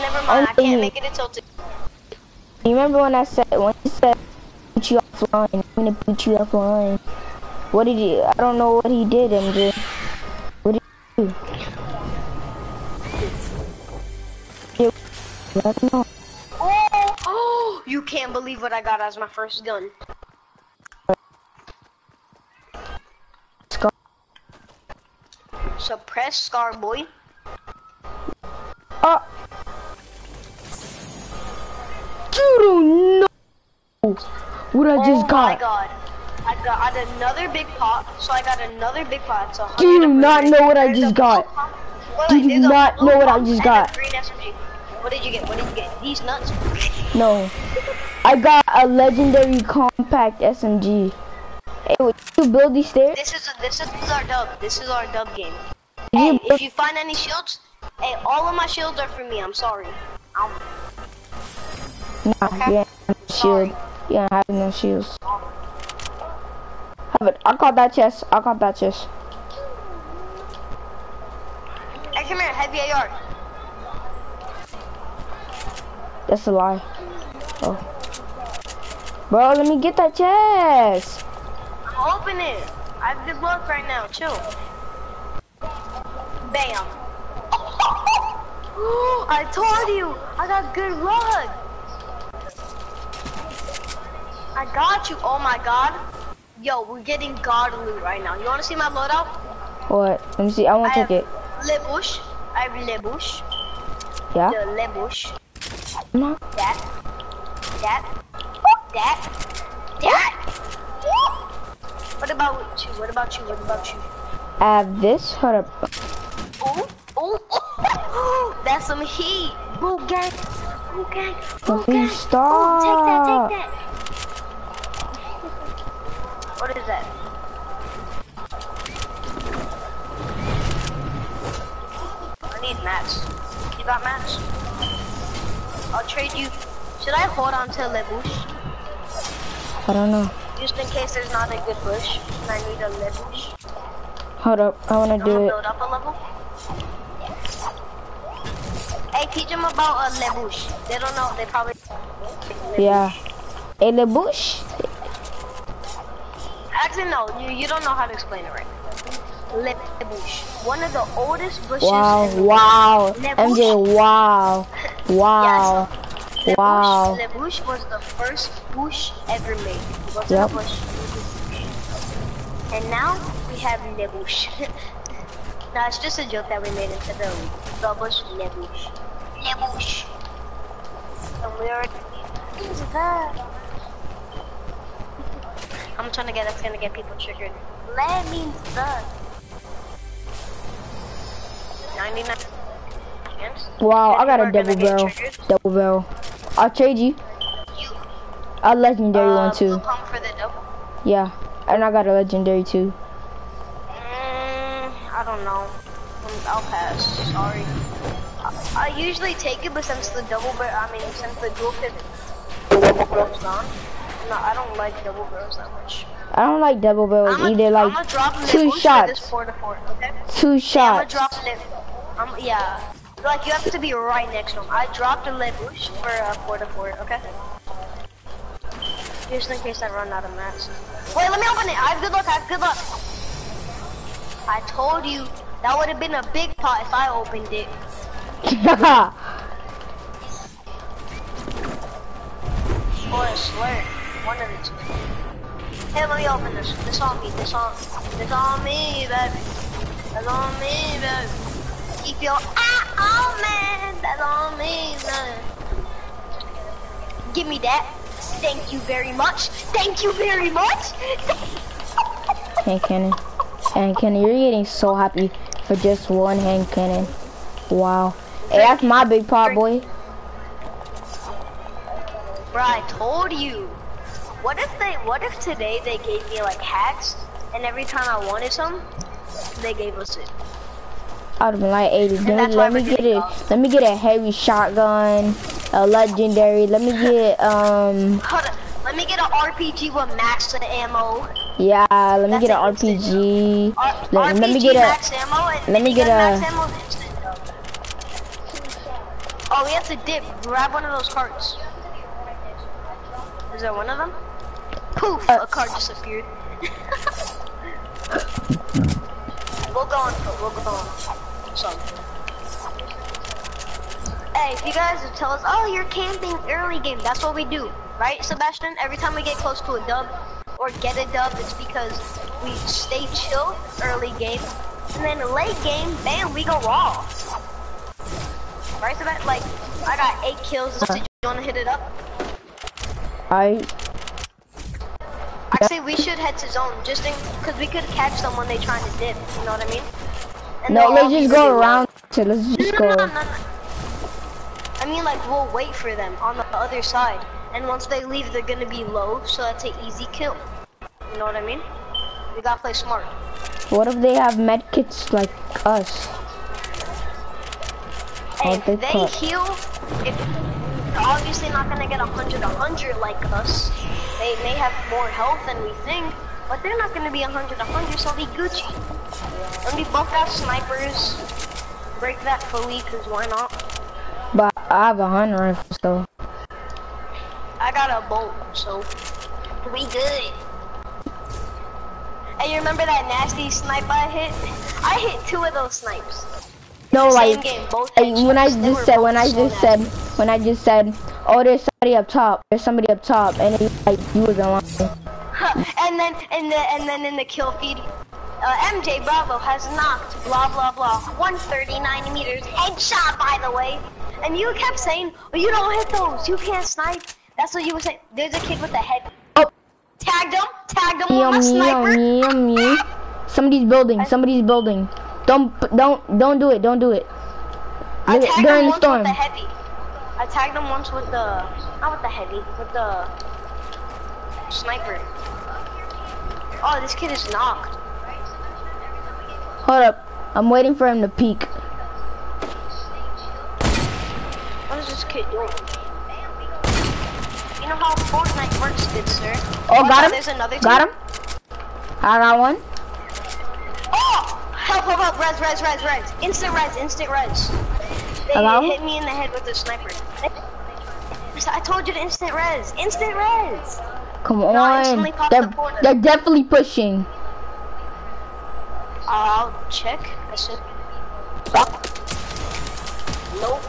Never mind, I can't oh. make it a tilted. You remember when I said when you said put you offline? I'm gonna put you offline. What did you? I don't know what he did, MJ. What did you do? Yeah, I don't know. Oh, oh, you can't believe what I got as my first gun. Suppress Scar Boy. Ah. Oh. You don't know what I oh just my got. god. I got I got another big pot, so I got another big pot. So Do you not know what I just got? Do you not know what I just got? What did you get? What did you get? These nuts. No. I got a legendary compact SMG. Hey, would you build these stairs? This is this is our dub. This is our dub game. Hey, you if you find any shields, hey, all of my shields are for me. I'm sorry. I'm, Nah, Okay. ain't have Sorry. shield. You ain't have no shields. Have it. I got that chest. I got that chest. hey, come here, heavy AR. That's a lie. Oh. Bro, let me get that chest. Open it. I have good luck right now. Chill. Bam. I told you. I got good luck. I got you. Oh my god. Yo, we're getting god loot right now. You want to see my loadout? What? Let me see. I want to take it. Lebush. I have Lebush. Yeah? The Lebush. I'm not. That. That. That. That. What about you? What about you? What about you? I have this. Hold up. Ooh, ooh, ooh. *gasps* That's some heat. Boo gang. Boo gang. Boo gang. Ooh, stop. take that, take that. What is that? I need mats. You got mats? I'll trade you. Should I hold on to Le Bush? I don't know. Just in case there's not a good bush and I need a Le Bush. Hold up. I want to I'm do it. build up a level. Hey, teach them about a Le Bush. They don't know. They probably. Yeah. Hey, the bush. Actually, no. You you don't know how to explain it right. Le Bush. One of the oldest bushes. Wow. in the Wow. MJ. Wow. *laughs* Wow. Le Wow. Bush, Le Bush was the first bush ever made. It wasn't Yep. bush. And now we have Le Bush. *laughs* no, it's just a joke that we made into the bush Le Bush. Le Bush. And we is that? *laughs* I'm trying to get that's gonna get people triggered. Le means the. 99 chance. Wow. I got a double barrel. Double barrel. I'll trade you. You A legendary uh, one too. blue for the double. Yeah. And I got a legendary too. Mm, I don't know. I'll pass. Sorry. I usually take it, but since the double barrel, I mean, since the dual pip double barrel's gone, no, I don't like double barrels that much. I don't like double barrels I'm either. I'm Like drop two shots. four to four, okay? two Yeah, I'm shots. gonna drop it. Um, yeah. Like you have to be right next to him. I dropped a Le Bush for uh, four to four, okay? Just in case I run out of mats. Wait, let me open it. I have good luck. I have good luck. I told you that would have been a big pot if I opened it. Or a slur. One of the two. Hey, let me open this. This on me. This on. This on me, baby. That's on me, baby. Keep your eye ah, on oh, me. That's on me, man. Give me that. Thank you very much. Thank you very much. hand cannon. Hand cannon. You're getting so happy for just one hand cannon. Wow. Hey, that's my big pot, boy. Bro, I told you. What if they? What if today they gave me like hacks, and every time I wanted some, they gave us it. I'd have been like, hey, let me, let me get a, let me get a heavy shotgun, a legendary. Let me get, um, Hold on. Let me get an RPG with max ammo. yeah, let me That's get an RPG. R Let, RPG let me get max a, let me get a- max ammo is instant, though. Oh, we have to dip. Grab one of those carts. Is there one of them? Poof! Uh, a card disappeared. *laughs* we'll go on. We'll go on. Hey, if you guys would tell us, oh, you're camping early game, that's what we do, right, Sebastian? Every time we get close to a dub or get a dub, it's because we stay chill early game, and then late game, bam, we go raw. Right, Sebastian? Like, I got eight kills. Did you want to hit it up? I, I say we should head to zone, just in, because we could catch them when they trying to dip. You know what I mean? No, let's just go around. So let's just No, go. no, no, no, no. I mean, like, we'll wait for them on the other side. And once they leave, they're gonna be low, so that's an easy kill. You know what I mean? We gotta play smart. What if they have medkits like us? Hey, if they they cut. heal, if they're obviously not gonna get a hundred, a hundred like us. They may have more health than we think, but they're not gonna be a hundred, a hundred, so be Gucci. Let me bump out snipers, break that fully, cause why not? But I have a hunter rifle, so. I got a bolt, so we good. Hey, you remember that nasty snipe I hit? I hit two of those snipes. No, like, game, like, when I headshots. They were just said, when I just said, when I just said, oh, there's somebody up top, there's somebody up top, and then, like, you was lying. And then and the and then in the kill feed, uh, MJ Bravo has knocked blah blah blah 139 meters headshot by the way, and you kept saying, oh, you don't hit those, you can't snipe. That's what you were saying. There's a kid with a head. Oh. Tagged him, tagged him Yum, with my sniper. yum, yum, yum. Somebody's building, somebody's building. Don't, don't, don't do it, don't do it. I tagged they're him the once storm. with the heavy. I tagged him once with the, not with the heavy, with the sniper. Oh, this kid is knocked. Hold up, I'm waiting for him to peek. What is this kid doing? You know how Fortnite works, good sir. Oh, got him, There's another got team. him. I got one. Oh! Help, help, help, res, res, res, res. Instant res, instant res. They Hello? hit me in the head with the sniper. I told you to instant res. Instant res. Come I on, they're, the they're definitely pushing. I'll check. I said. Nope.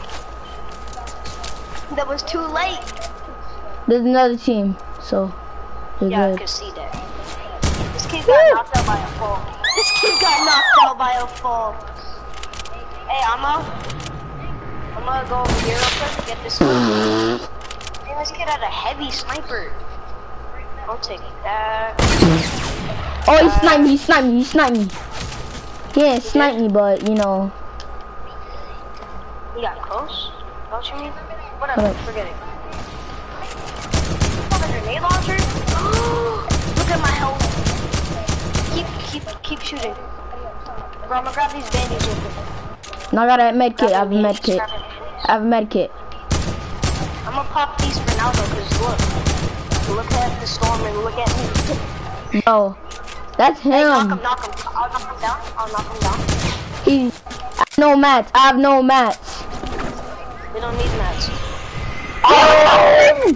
That was too late. There's another team, so I good. could see that. This kid got knocked out by a fall. This kid got knocked out by a fall. Hey, I'm I'm gonna go over here real quick and get this. Man, this kid had a heavy sniper. I'll take that. Uh, oh, he sniped me, he sniped me, he sniped me. He didn't snipe me, but you know, He got close. Don't you mean? Whatever. Alright. Forget it. Grenade launcher. *gasps* Look at my health. Keep, keep, keep shooting. Bro, I'm gonna grab these bandages. and I got a med kit, I have a med kit. I have a med kit. I'm gonna pop these for now though, cause look. Look at the storm and look at me. No. That's Hey, knock him. him, knock him. I'll knock him down. I'll knock him down. He I have no mats. I have no mats. We don't need mats. *laughs* Oh!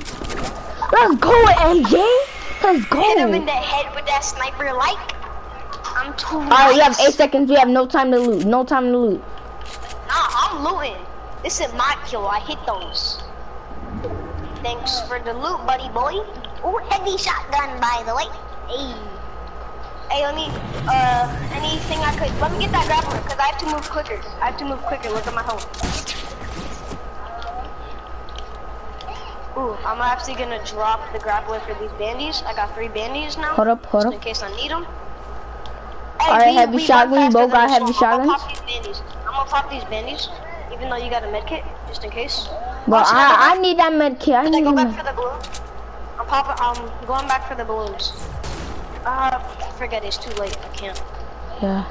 Let's go, MJ. Let's go. Hit him in the head with that sniper like. I'm too Alright, we have eight seconds. We have no time to loot. No time to loot. Nah, I'm looting. This is my kill. I hit those. Thanks for the loot, buddy boy. Ooh, heavy shotgun, by the way. Hey. Hey, let me, uh, anything I could, let me get that grappler, because I have to move quicker. I have to move quicker. Look at my health. Ooh, I'm actually gonna drop the grappler for these bandies. I got three bandies now. Hold up, hold up. in case I need them. Alright, heavy shotgun, you both got heavy I'm gonna shotguns? pop these bandies. I'm gonna pop these bandies, even though you got a med kit, just in case. But Oh, I I, I need that med kit. I Should I need go back for the? I'm popping. I'm going back for the balloons. Uh, forget it's too late. I can't. Yeah.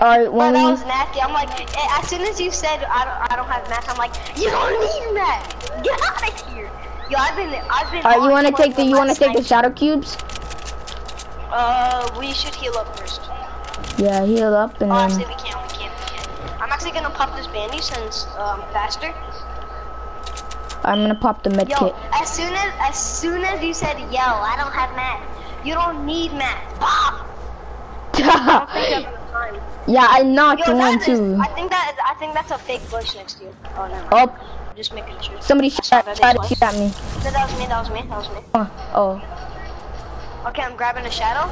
Alright, But when that we was nasty. I'm like, eh, as soon as you said I don't, I don't have mats, I'm like, you don't need mats. Get out of here. Yo, I've been, I've been. Alright, you wanna take the you wanna take the shadow cubes? Uh, we should heal up first. Yeah, heal up and Oh, actually, then we can't. We can't. We can't. I'm actually gonna pop this bandy since um faster. I'm gonna pop the med Yo, kit. as soon as as soon as you said, yo, I don't have mats. You don't need mats. Bah! I don't think I have enough time. yeah, I knocked Yo, one is, too. I think that is, I think that's a fake bush next to you. Oh no. Oh, Just making sure. somebody shot, tried to shoot at me. That was me. That was me. That was me. Oh, oh. Okay, I'm grabbing a shadow.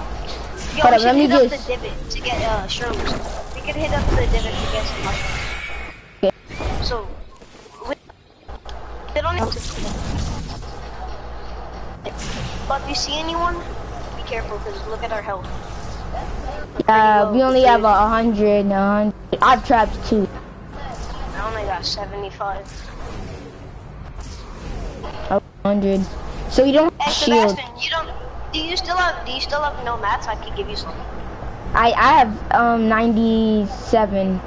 Yo, Hold we up, let me hit up the divot to get uh shrooms. We could hit up the divot to get some mushrooms. Okay. So, they don't. But if you see anyone, be careful because look at our health. Low, we only have a hundred, a hundred. I've trapped two. I only got 75. A hundred. So you don't Hey, shield. Sebastian, you don't. Do you still have? Do you still have no mats? I could give you some. I I have um 97.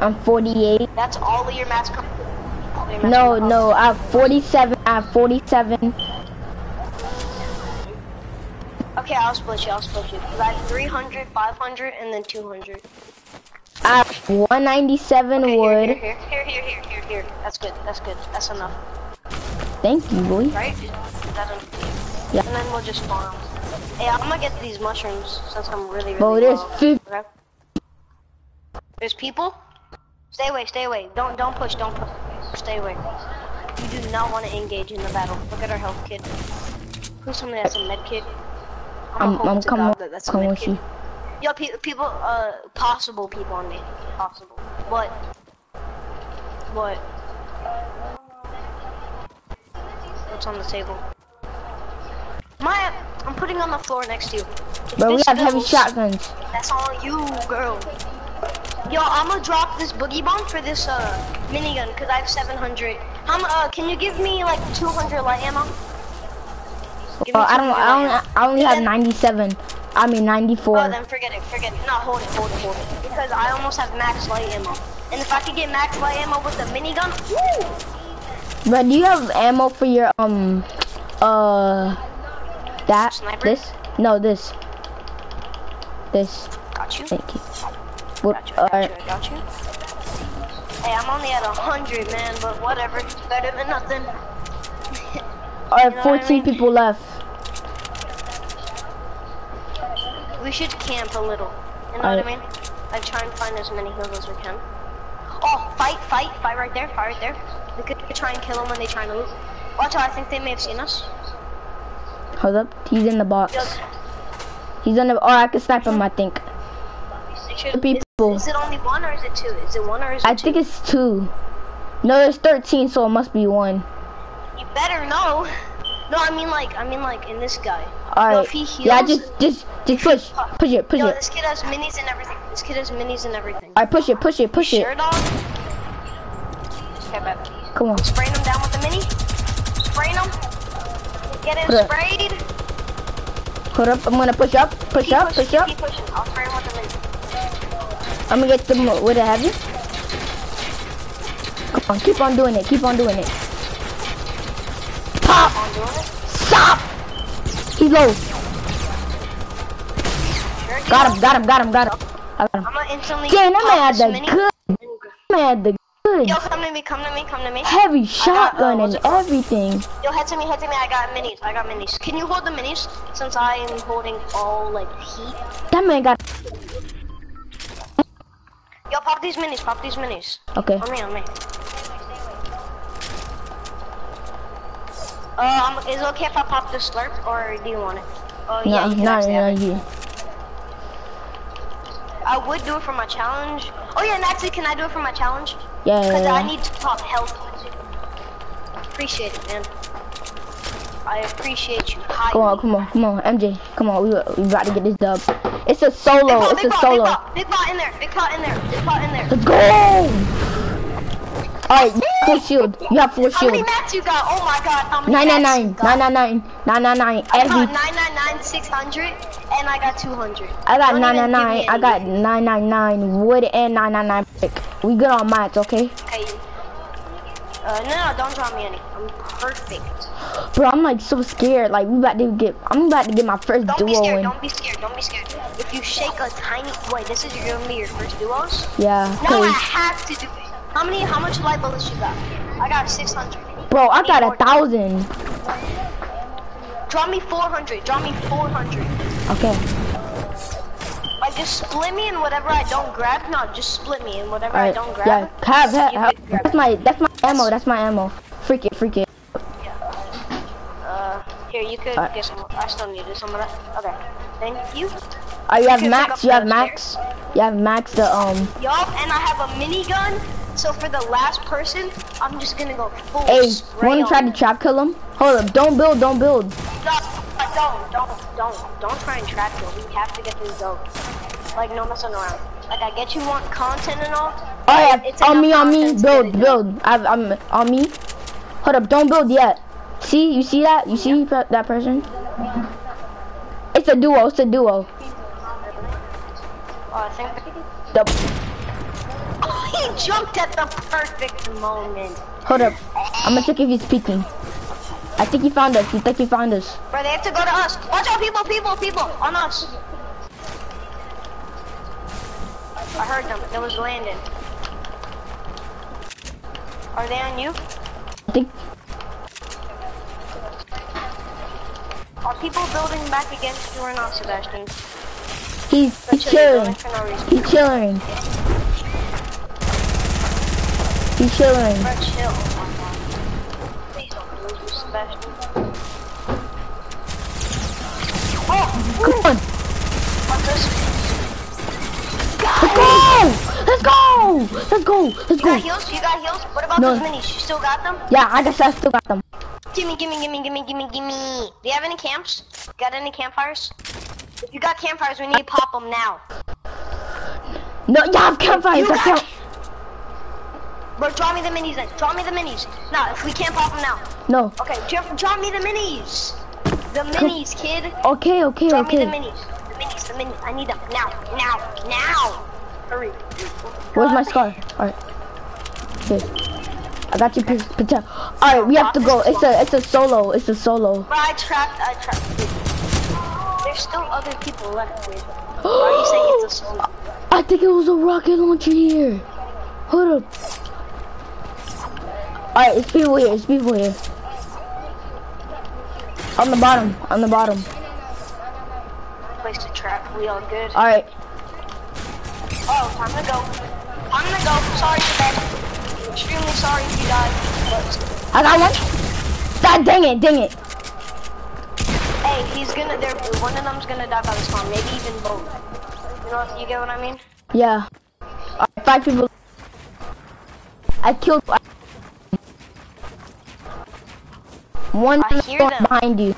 I'm 48. That's all of your mats come. all your mats No, no, I have 47. I have 47. Okay, I'll split you. I'll split you. I have 300, 500, and then 200. I have 197 Okay, wood. Here, here, here, here, here, here, here. That's good. That's good. That's enough, Thank you, boy. right? Yeah. And then we'll just farm. Hey, I'm gonna get these mushrooms since I'm really, really Bro, there's. 50. Okay. There's people. Stay away. Stay away. Don't, don't push. Don't push. Stay away. You do not want to engage in the battle. Look at our health kit. Who's somebody that's a med kit? I'm, hope I'm coming, that that's a coming med with kit. you. Yo, pe people, uh, possible people on me. Possible. What? what? What's on the table? My, I'm putting on the floor next to you. If But we have heavy shotguns. That's all you, girl. Yo, I'm gonna drop this boogie bomb for this, uh, minigun, because I have 700. How uh, can you give me, like, 200 light ammo? Give Oh, I don't. I. I only have 97. I mean 94. Oh, then forget it, forget it. No, hold it, hold it, hold it. Because I almost have max light ammo. And if I could get max light ammo with the minigun, woo! But do you have ammo for your um uh that Sniper? this? No, this. This. Got you. Thank you. Whoop, Got you, I got you, I got you. Hey, I'm only at 100, man, but whatever. Better than nothing. *laughs* Alright, You know what I 14 mean? people left. We should camp a little. You know what I mean? Like, try and find as many heals as we can. Oh, fight, fight, fight right there, fight right there. We could try and kill them when they try and loot. Watch out, I think they may have seen us. Hold up. He's in the box. He's in the. Oh, I can snipe him. I think. should- people. Is, is it only one or is it two? Is it one or is it I two? think it's two. No, there's 13, so it must be one. You better know. No, I mean like, I mean like in this guy. Alright. if he Yeah, heals- just, just, just push, push it, push Yo, it. this kid has minis and everything. This kid has minis and everything. Alright, push it, push it, push Sure, it. dog? Okay, bet. Come on. Spraying him down with the mini. Spraying him. Get him Put it- sprayed. Hold up. I'm gonna push up, push Keep up, pushing, push up. Keep pushing. I'll spray him with the mini. I'm gonna get them with a heavy. Come on, keep on doing it. Keep on doing it. Pop. I'm. Stop. He's low. Got him. Got him. Got him. Got him. I got him. I'm gonna instantly. Damn, that pop man had this the mini. good. That man had the good. Yo, come to me, come to me, come to me. Heavy shotgun and everything. Yo, head to me, head to me. I got minis. I got minis. Can you hold the minis? Since I am holding all like heat. That man got. Yo, pop these minis. Pop these minis. Okay. On me, on me. Um, is it okay if I pop the slurp, or do you want it? Oh yeah, No, you can no, no, you. I would do it for my challenge. Oh yeah, and actually, can I do it for my challenge? Yeah, yeah, Because I need to pop health. Appreciate it, man. I appreciate you. Come on, come on, come on, MJ. Come on, we we about to get this dub. It's a solo. pot, It's big a solo. big big pot in there, big pot in there, big pot in there. Let's go. All right, full shield. You have full How many shield. mats you got? Oh my god, how many Nine nine mats you nine, got? nine nine nine, nine nine nine. I Every got 999, 600, and I got 200. I got Don't nine even nine give me nine. I got nine nine nine wood and nine nine nine brick. We good on mats, okay? Okay. Uh, no, no, don't draw me any. I'm perfect. Bro, I'm like so scared. Like we about to get. I'm about to get my first Don't be scared, don't be scared, don't be scared. If you shake a tiny, wait, this is gonna be your first duos? Yeah, No, I have to do it. How many, how much light bullets you got? I got 600. bro, I got a thousand. Draw me 400, draw me 400. Okay. Like, just split me in whatever I don't grab. No, just split me in whatever All I don't grab. Yeah. Have, have, have. That's my. That's my ammo. That's my ammo. Freak it. Freak it. Yeah. Uh, here, you could Alright. get some. I still needed some of that. Okay, thank you. Oh, you have max. You have max. You have max. The um. Yup, and I have a minigun. So for the last person, I'm just gonna go full Hey, wanna try to trap kill him? Hold up. Don't build. Don't build. No, don't, don't, don't, don't try and trap kill. We have to get this dope. Like no messing around. Like I get you want content and all. Oh yeah. It's On me. On me. content to get Build. Build. I've, I'm on me. Hold up. Don't build yet. See? You see that? You see that person? It's a duo. It's a duo. Oh, I think. The, Oh, he jumped at the perfect moment. hold up. I'm gonna check if he's peeking. I think he found us. You think he found us? Bro, they have to go to us. Watch out, people, people, people, on us. I heard them. It was landing. Are they on you? I think. Are people building back against you or not, Sebastian? He's, he's chilling, building chilling. for no. He's chilling. He's chilling. Bro, chill. Oh my god. Please don't lose you, Sebastian. Oh, Come on. Let's go! Let's go! Let's go! Let's You go! got heals? You got heals? What about No. those minis? You still got them? Yeah, I guess I still got them. Gimme, gimme, gimme, gimme, gimme, gimme. Do you have any camps? Got any campfires? If you got campfires, we need to pop them now. No, yeah, I have campfires. You I got- can't. Bro, draw me the minis then. Draw me the minis. No, if we can't pop them now. No. Okay, draw, draw me the minis. The minis, kid. Okay, okay, okay. Draw me the minis. The minis, the minis. I need them now, now, now. Hurry. Where's my scar? Alright. Okay. I got you, Patel. Alright, we have to go. It's a, it's a solo. It's a solo. Bro, I trapped, I trapped. There's still other people left, dude. *gasps* Why are you saying it's a solo? I think it was a rocket launcher here. Hold up. Alright, it's people here. It's people here. On the bottom. On the bottom. Place to trap. We all good. Alright. Oh, time to go. Time to go. Sorry, Sebastian. Extremely sorry if you died. But, I got one. God dang it, dang it. hey, he's gonna, there, one of them's gonna die by the spawn. Maybe even both. You know, you get what I mean? Yeah. Alright, five people. I killed. One's I in the storm them. behind you.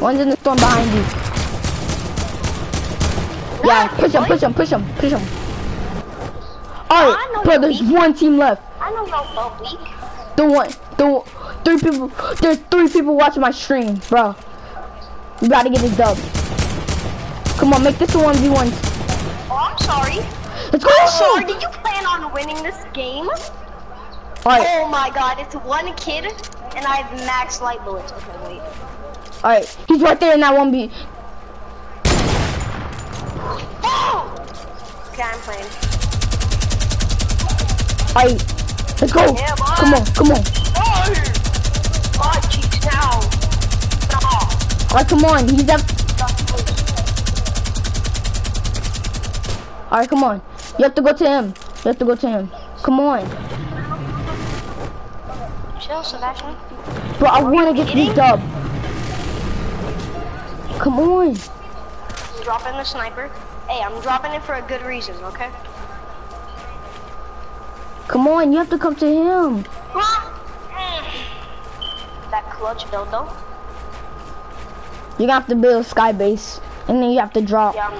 One's in the storm behind you. Yeah, push him, push him, push him, push him. Alright, bro, there's weak. one team left. I know so weak. The one, the three people. There's three people watching my stream, bro. We gotta get this dub. Come on, make this a one v one. Oh, I'm sorry. Let's go. I'm sorry. Did you plan on winning this game. Alright, Oh my god, it's one kid, and I have max light bullets. Okay, wait. alright. He's right there in that one B. Oh! Okay, I'm playing. Alright, let's go. Yeah. Come on, come on. Oh! My cheeks now. No. Alright, come on. He's up. Alright, come on. You have to go to him. You have to go to him. Come on. Chill, Sebastian. Bro, I want to get this dub. Come on. Dropping the sniper. Hey, I'm dropping it for a good reason, okay? Come on. You have to come to him. *sighs* That clutch build though. You're gonna have to build sky base. And then you have to drop. Yeah, I'm...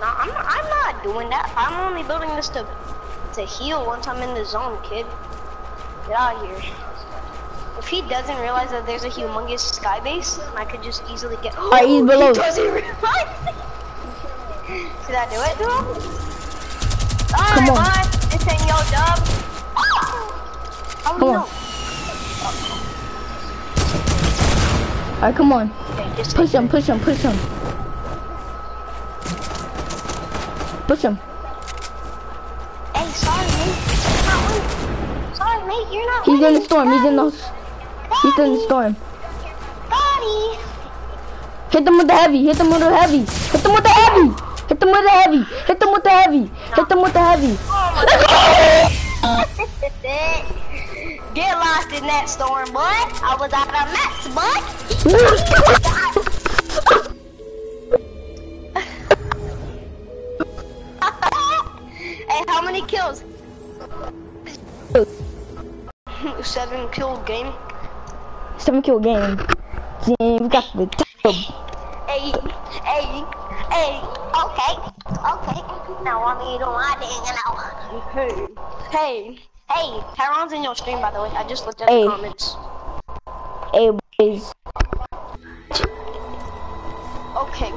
No, I'm not, I'm not doing that. I'm only building this to to heal once I'm in the zone, kid. Get out of here. If he doesn't realize that there's a humongous sky base, I could just easily get. Alright, *gasps* he's below. He doesn't realize. *laughs* Did I do it to him? Come on. This ain't your dub. How oh, Come on. Alright, come on. Okay, Push him, push him, push him. Push him. Mate. You're not He's in the storm. He's in the. He's in the storm. Daddy. Hit them with the heavy. Hit them with the heavy. Hit them with the heavy. Hit them with the heavy. Hit them with the heavy. Hit them with the heavy. *laughs* Get lost in that storm, boy. I was out of mess, boy. *laughs* hey, how many kills? Seven kill game. Seven kill game. We got the dub. Hey, hey, hey. Okay, okay. Now I need to my thing now. Hey, hey, hey. Tyrone's in your stream, by the way. I just looked at Hey. the comments. Hey, boys. Okay,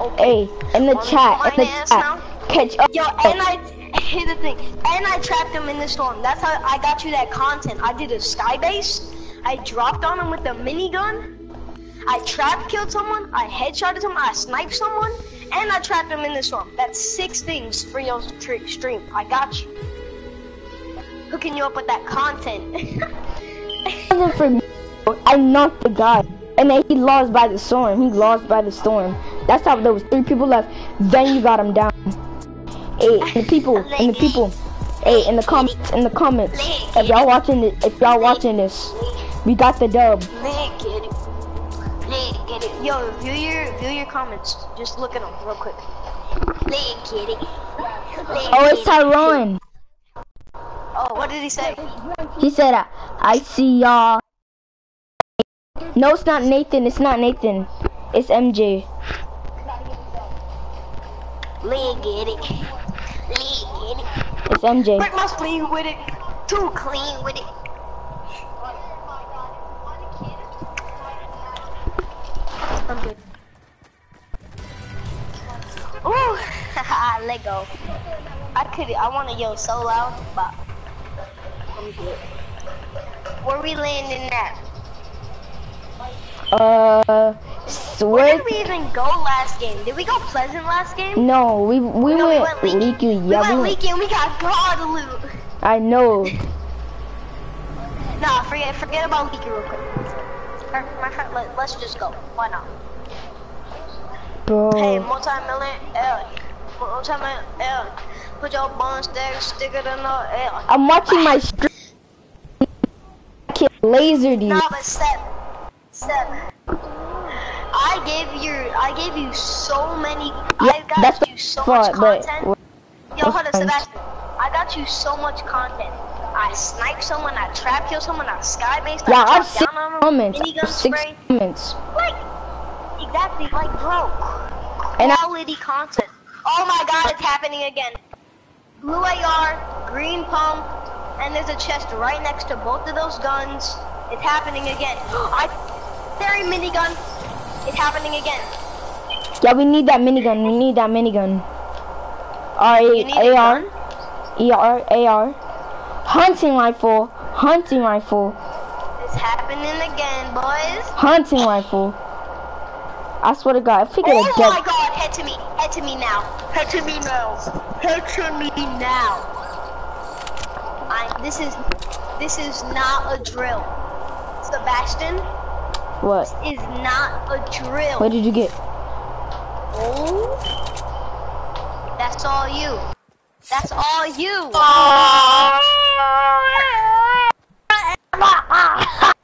okay. Hey, in the Want chat. In the chat. now? Catch up. Yo, and I here's the thing, and I trapped him in the storm. That's how I got you that content. I did a sky base. I dropped on him with the minigun. I trap killed someone. I headshotted someone. I sniped someone, and I trapped him in the storm. That's six things for your tr- stream. I got you. Hooking you up with that content. *laughs* For me. I knocked the guy. And then he lost by the storm. He lost by the storm. That's how there was three people left. Then you got him down. Hey, and the people, and the people. Hey, in the comments, in the comments. If y'all watching it, if y'all watching this, we got the dub. Leg, get it. Leg, get it. Yo, view your view your comments. Just look at them real quick. Leg, get it. Leg, Oh, it's get it. Tyrone. Oh, what did he say? He said, I, I see y'all. No, it's not Nathan. It's not Nathan. It's MJ. Leg, get it. It. It's MJ. Break my spleen with it. Too clean with it. I'm good. Ooh, *laughs* let go. I could, I want to yell so loud, but I'm good. Where we landing at? Uh, Where where? did we even go last game? Did we go Pleasant last game? No, we we No, went Leaky. leaky. We Yeah, went we went. Leaky and we got God loot. I know, *laughs* Nah, forget forget about Leaky real quick. Or, My friend, let, let's just go. Why not? Hey, bro. multi-million L. Multi-million L. Put your bun stack, stick it in the L. I'm watching my stream. Laser these. Nah, but seven. Seven. I gave you, I gave you so many, I got that's you so fun, much but content. Yo, hold fun. Sebastian. I got you so much content. I sniped someone, I trap killed someone, I skybased, yeah, I I have six down on them, comments. I minigun have six spray. comments. Like, exactly, like, bro. And I- content. Oh my god, it's happening again. Blue AR, green pump, and there's a chest right next to both of those guns. It's happening again. *gasps* I, very minigun. It's happening again. Yeah, we need that minigun. We need that minigun. R You need a A R gun? E R A R. Hunting rifle. Hunting rifle. It's happening again, boys. Hunting rifle. I swear to God, if we get Oh a my god, head to me. Head to me now. Head to me now. Head to me now. I this is this is not a drill. Sebastian what? is not a drill. What did you get? Oh. That's all you. That's all you.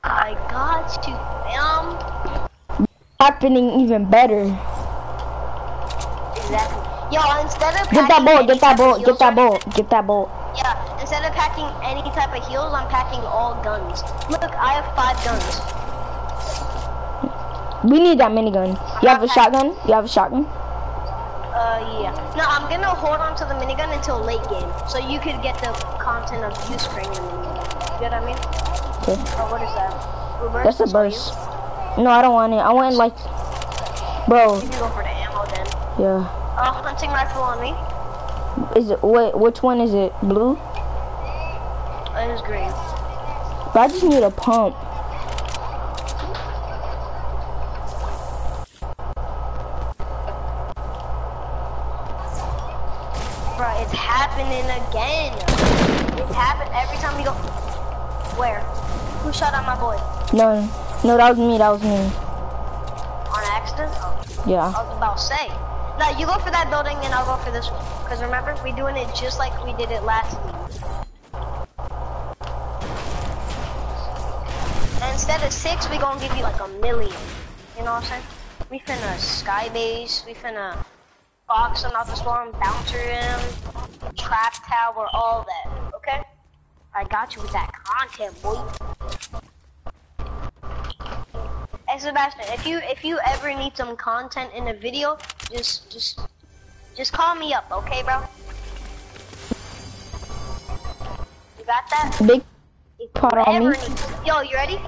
I got you, fam. Happening even better. Exactly. Yo, instead of Get that ball. Get that ball. Get that ball. Get that ball. Yeah, instead of packing any type of heals, I'm packing all guns. Look, I have five guns. We need that minigun. You have a shotgun? You have a shotgun? Uh, yeah. No, I'm gonna hold on to the minigun until late game, so you could get the content of you spraying the minigun. You know what I mean? Okay. Oh, what is that? Reverse That's a this for you? burst. No, I don't want it. I want like, bro. You can go for the ammo then. Yeah. Uh, hunting rifle on me. Is it wait? Which one is it? Blue? It is green. But I just need a pump. Happening again. It's happened every time we go. Where? Who shot at my boy? No, no, that was me. That was me. On accident? Oh, Yeah. I was about to say. No, you go for that building and I'll go for this one. Cause remember, we're doing it just like we did it last week. And instead of six, we gonna give you like a million. You know what I'm saying? We finna sky base, we finna box him out the storm, bouncer him, tower, all that. Okay? I got you with that content, boy. Hey Sebastian, if you if you ever need some content in a video, just just just call me up, okay, bro? You got that? Big pot on me? Yo, you ready?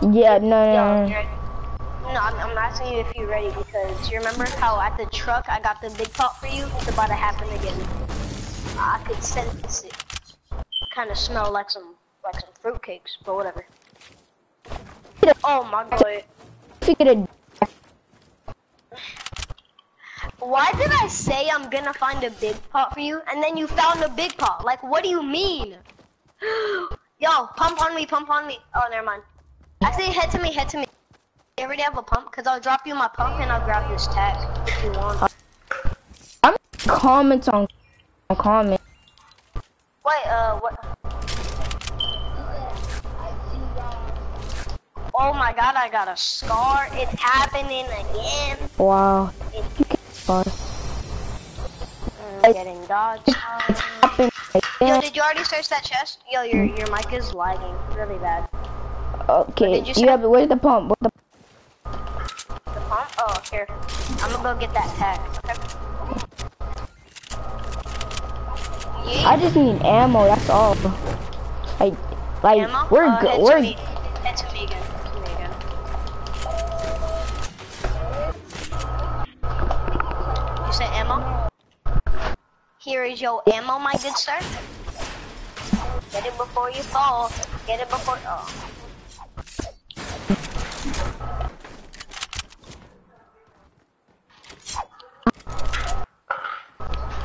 Yeah. No, no, you no. No, I'm, I'm asking you if you're ready because you remember how at the truck I got the big pot for you? It's about to happen again. I could sense it. Kind of smell like some like some fruitcakes, but whatever. Oh my god. Why did I say I'm gonna find a big pot for you and then you found a big pot? Like, what do you mean? *gasps* Yo, pump on me, pump on me. Oh, never mind. Actually, head to me, head to me. You already have a pump? Because I'll drop you my pump and I'll grab this tag if you want. I'm comments on on comment. Wait, uh, what? Oh my god, I got a scar. It's happening again. Wow. It's You mm, getting dodged. It's happening Yo, did you already search that chest? Yo, your your mic is lagging really bad. Okay. did you You have where's the pump? Where's the The pump? Oh, here. I'm gonna go get that tag. Okay. I just need ammo. That's all. Like, like Ammo? we're Uh, good. We're To me. Head me again. To me again. You said ammo? Here is your ammo, my good sir. Get it before you fall. Get it before. Oh.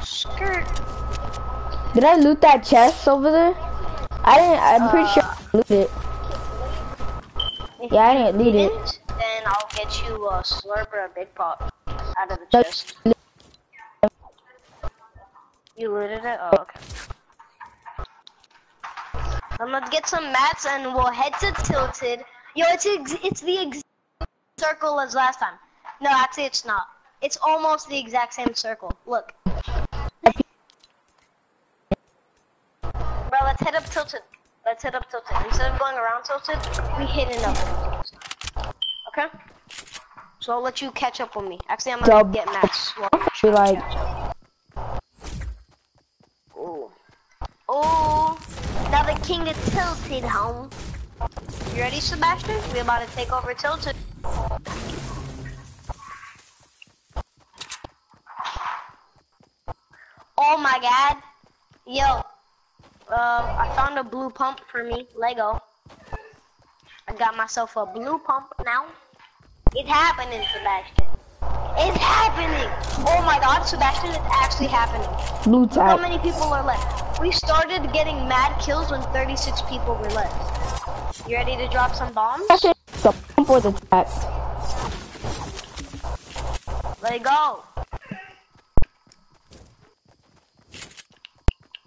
Skirt. Did I loot that chest over there? I didn't. I'm pretty sure I looted it. Yeah, I didn't loot it. Then I'll get you a slurper, a big pop, out of the chest. You looted it? Oh, okay. I'm gonna get some mats and we'll head to Tilted. Yo, it's ex it's the exact circle as last time. No, actually it's not. It's almost the exact same circle. Look. Let's head up Tilted. Let's head up Tilted. Instead of going around Tilted, we hitting up. Okay? So I'll let you catch up with me. Actually, I'm gonna Dub. get. Well, Be like, Ooh. Ooh. Now the king is tilted home. You ready, Sebastian? We about to take over tilted. Oh my god. Yo, uh, I found a blue pump for me, Lego. I got myself a blue pump now. It's happening, Sebastian. It's happening. Oh my God, Sebastian, it's actually happening. Blue Look how many people are left. We started getting mad kills when 36 people were left. You ready to drop some bombs? Sebastian, the pump or the tag? Let it go.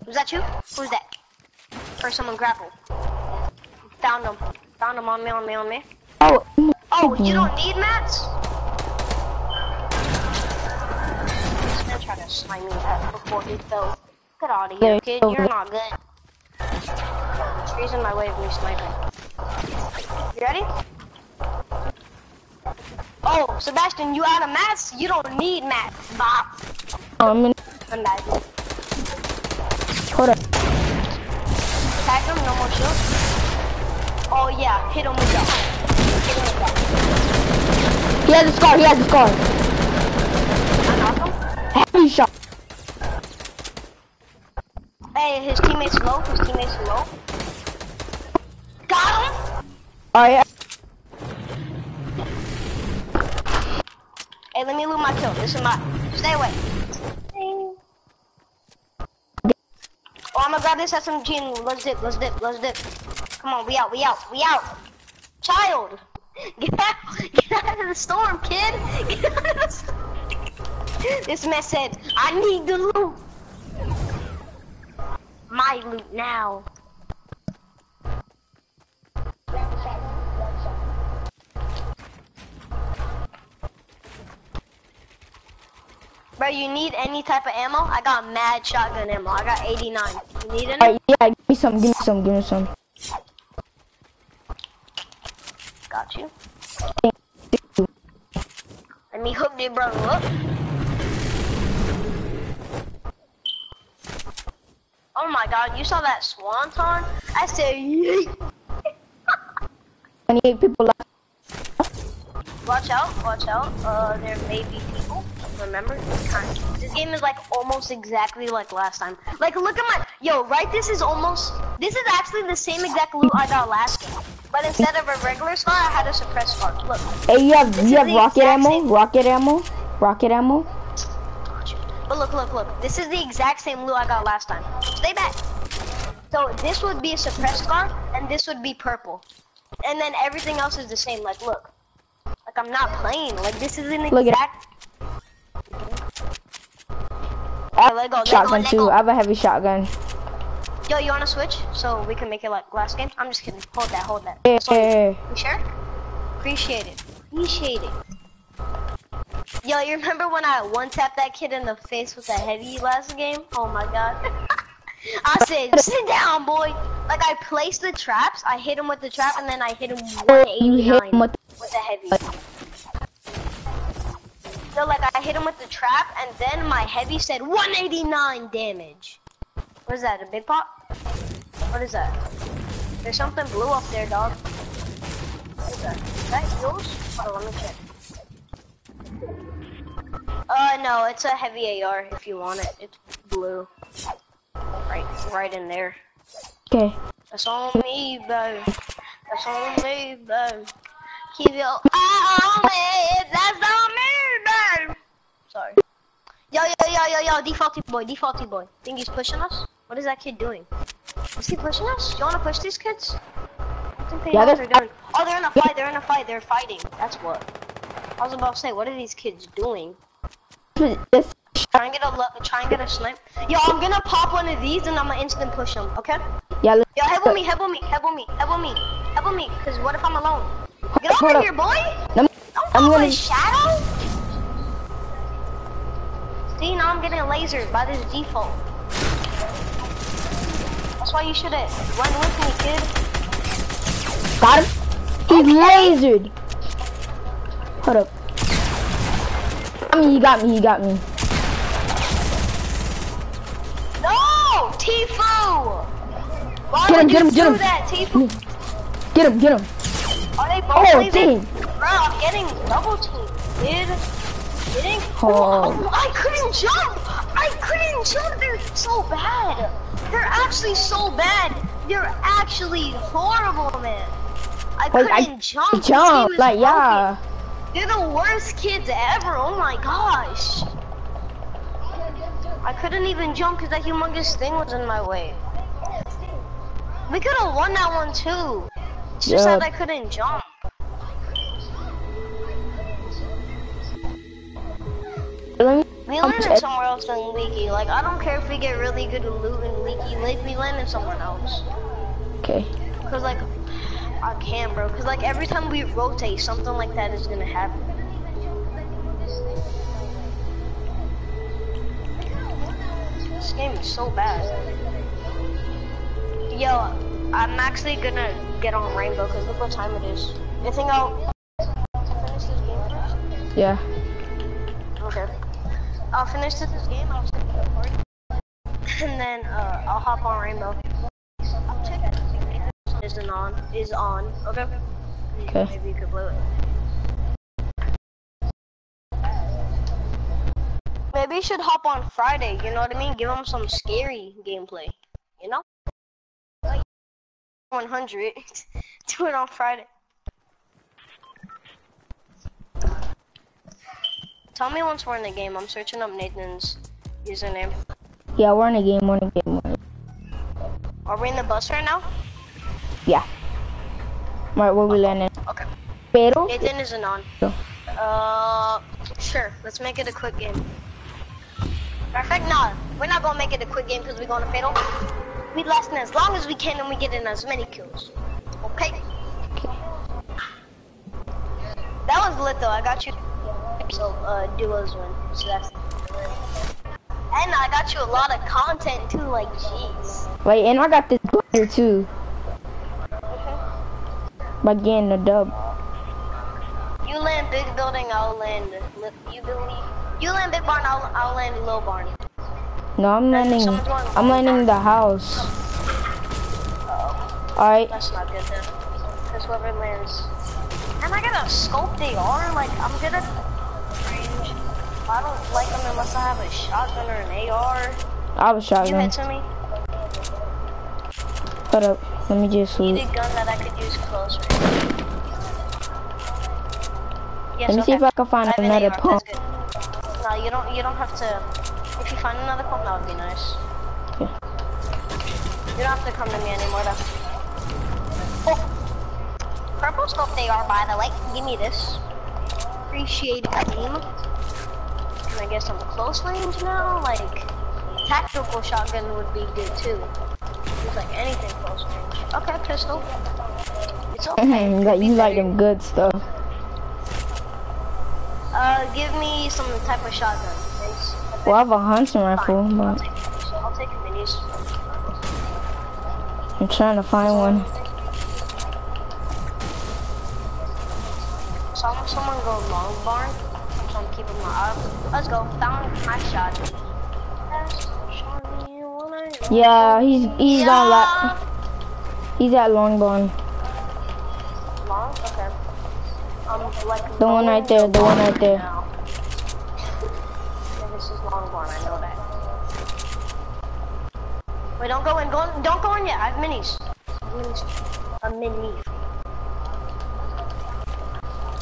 Was that you? Who's that? Or someone grapple. Found him. Found him on me, on me, on me. Oh, Oh, you don't need mats? This man tried to snipe me that before he fell. Get out of here, kid. You're not good. Tree's in my way of me sniping. You ready? Oh, Sebastian, you out of mats? You don't need mats. Bop. I'm gonna Imagine. Hold up. Tag him, no more shield. Oh yeah, hit him with that. Hit him with that. He has a scar. He has a scar. I knocked him. Heavy shot. Hey, his teammate's low. His teammate's low. Got him. Oh, All right. Hey, let me loot my kill. This is my. Stay away. Oh, I'm gonna grab this SMG let's dip. Let's dip. Let's dip. Come on, we out. We out. We out. Child, *laughs* get out. Get out of the storm, kid. *laughs* Get out of the storm. This man said, "I need the loot." My loot now. Bro, you need any type of ammo? I got mad shotgun ammo. I got 89. You need any? Right. Yeah. Give me some. Give me some. Give me some. Got you. Let me hook this brother up. Oh my god, you saw that swanton? I said, yeet. 28 people left. Watch out, watch out. Uh, there may be people. Remember. This game is like almost exactly like last time. Like, look at my yo. Right, this is almost. This is actually the same exact loot I got last game. But instead of a regular scar, I had a suppressed scar. Look. Hey, you have you have rocket ammo. Rocket ammo. Rocket ammo. But look, look, look. This is the exact same loot I got last time. Stay back. So this would be a suppressed scar, and this would be purple. And then everything else is the same. Like, look. Like, I'm not playing. Like, this is an Look at- exact... I let go, let go, shotgun let too. I have a heavy shotgun. Yo, you wanna switch? So we can make it like last game? I'm just kidding. Hold that, hold that. Yeah. So, you sure? Appreciate it. Appreciate it. Yo, you remember when I one-tapped that kid in the face with a heavy last game? Oh my god. *laughs* I said, sit down, boy. Like, I placed the traps, I hit him with the trap, and then I hit him You hit him with with a heavy. So, like, I hit him with the trap, and then my heavy said 189 damage. What is that, a big pot? What is that? There's something blue up there, dog. What is that? Is that yours? Hold on, let me check. Uh, no, it's a heavy AR if you want it. It's blue. Right, right in there. Okay. That's on me, bro. That's on me, bro. Keep your eye on me. That's on. Sorry. Yo, yo, yo, yo, yo, defaulty boy, defaulty boy. Think he's pushing us? What is that kid doing? Is he pushing us? You wanna push these kids? I think they Yeah, what they're- doing. Oh, they're in a fight. They're in a fight. They're fighting. That's what. I was about to say, what are these kids doing? This Try and get a try and get a snipe. Yo, I'm gonna pop one of these and I'm gonna instant push them. Okay? yeah. Let, Yo, help me, help me, help me, help me, help me. Cause what if I'm alone? Get Hold over up. here, boy. let me, Don't I'm gonna- shadow. See, now I'm getting lasered by this default. That's why you should have run with me, kid. got him. He's lasered. Hold up. I mean, he got me. He got me. No, Tifu. Why Get him, get you him, get do him. that, Tifu? Get him. Get him. Are they both Oh, dang. Bro, I'm getting double teamed, dude. Getting? Oh. oh. I couldn't jump. I couldn't jump. They're so bad. They're actually so bad. They're actually horrible, man. I Like, couldn't I jump. Jump, like, broken. yeah. They're the worst kids ever. Oh my gosh. I couldn't even jump because that humongous thing was in my way. We could have won that one too. Just Yeah. that I couldn't jump. We landed somewhere else than Leaky. Like, I don't care if we get really good loot in Leaky. Like, we landed somewhere else. okay. Cause like, I can, bro. Cause like every time we rotate, something like that is gonna happen. This game is so bad. Yo, I'm actually gonna get on Rainbow because look what time it is. You think I'll finish this game? Yeah. Okay. I'll finish this game. I'll send you a party, and then uh, I'll hop on Rainbow. I'll check it. Is it on? Is on? Okay. Okay. Maybe you could blow it. Maybe you should hop on Friday. You know what I mean? Give them some scary gameplay. You know? Like 100. *laughs* Do it on Friday. Tell me once we're in the game. I'm searching up Nathan's username. Yeah, we're in the game, we're in the game. We're in a... Are we in the bus right now? Yeah. Right, where we landing? Okay. Pero? Nathan isn't on. No. Uh, sure. Let's make it a quick game. Perfect. Nah, we're not gonna make it a quick game because we're going to fatal. We last as long as we can and we get in as many kills. Okay. That was lit though. I got you. So uh, duos win. So that's. And I got you a lot of content too. Like, jeez. Wait, and I got this here too. By getting a dub. You land big building, I'll land. You believe? You land big barn, I'll, I'll land little barn. No, I'm landing. I'm landing the house. Alright. That's not good then. Because whoever lands. And I got a scoped AR, like, I'm gonna range. I don't like them unless I have a shotgun or an AR. I have a shotgun. hit to me? Hold up. Let me just Need a gun that I could use close range. Yes, Let me see if I can find I another AR, pump. No, you don't. You don't have to. If you find another pump, that would be nice. Okay. You don't have to come to me anymore, though. Oh, purple scoped AR, by the way. Give me this. Appreciate aim. Can I get some close range now? Like tactical shotgun would be good too. Use like anything close range. Okay, pistol. It's okay. *laughs* That you like them good stuff. Uh, give me some type of shotgun. Well, I have a hunting rifle, but take. I'll take minis. I'm trying to find one. Saw someone go long barn, I'm keeping my eye. Let's go. Found my shot. Yeah, he's he's Yeah. on la He's at long barn. Long? Okay. Um, like The one right there, the one right there. now. Yeah, this is long barn, I know that. Wait, don't go in, go in, don't go in yet, I have minis. minis. A mini.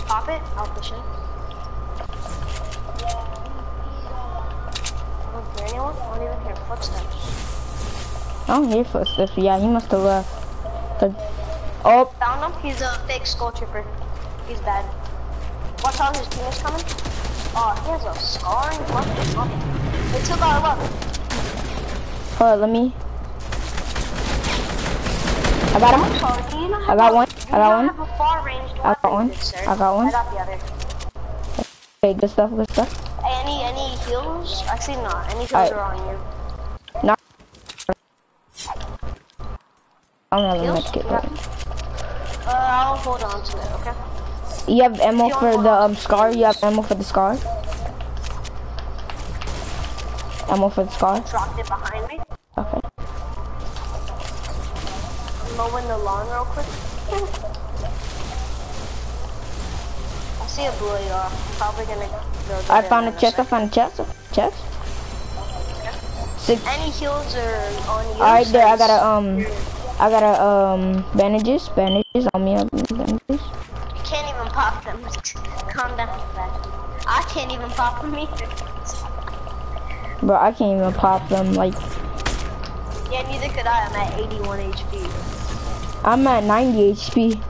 Pop it, I'll push it. Oh, I don't hear anyone, I don't even hear footsteps. I don't hear footsteps. Yeah, he must have uh, left. 'Cause- Oh, Found him, he's a fake skull trooper. He's bad. Watch out, his team is coming. Oh, he has a scar in his left. left. They took our left. hold on, let me. I got him. Sorry, do you not I got one. I got one. have a I got one. I got one. I got the other. Okay, good stuff, good stuff. Any any heals? Actually, not. Any heals Alright. are on you. No. I'm gonna Heals? make it. Yeah. Uh, I'll hold on to it. Okay. You have ammo for the um scar. You have ammo for the scar. Ammo for the scar. Dropped it behind me. Okay. Mowing the lawn real quick. I see a blue AR. I'm probably gonna go. I found a chest. I found a chest. Chest. Six. Any heals are on you. Alright, there. I gotta um, I gotta um, bandages, bandages on me, bandages. You can't even pop them. *laughs* Calm down. I can't even pop them either. Bro, I can't even pop them. Like, Yeah, neither could I. I'm at 81 HP. I'm at 90 HP.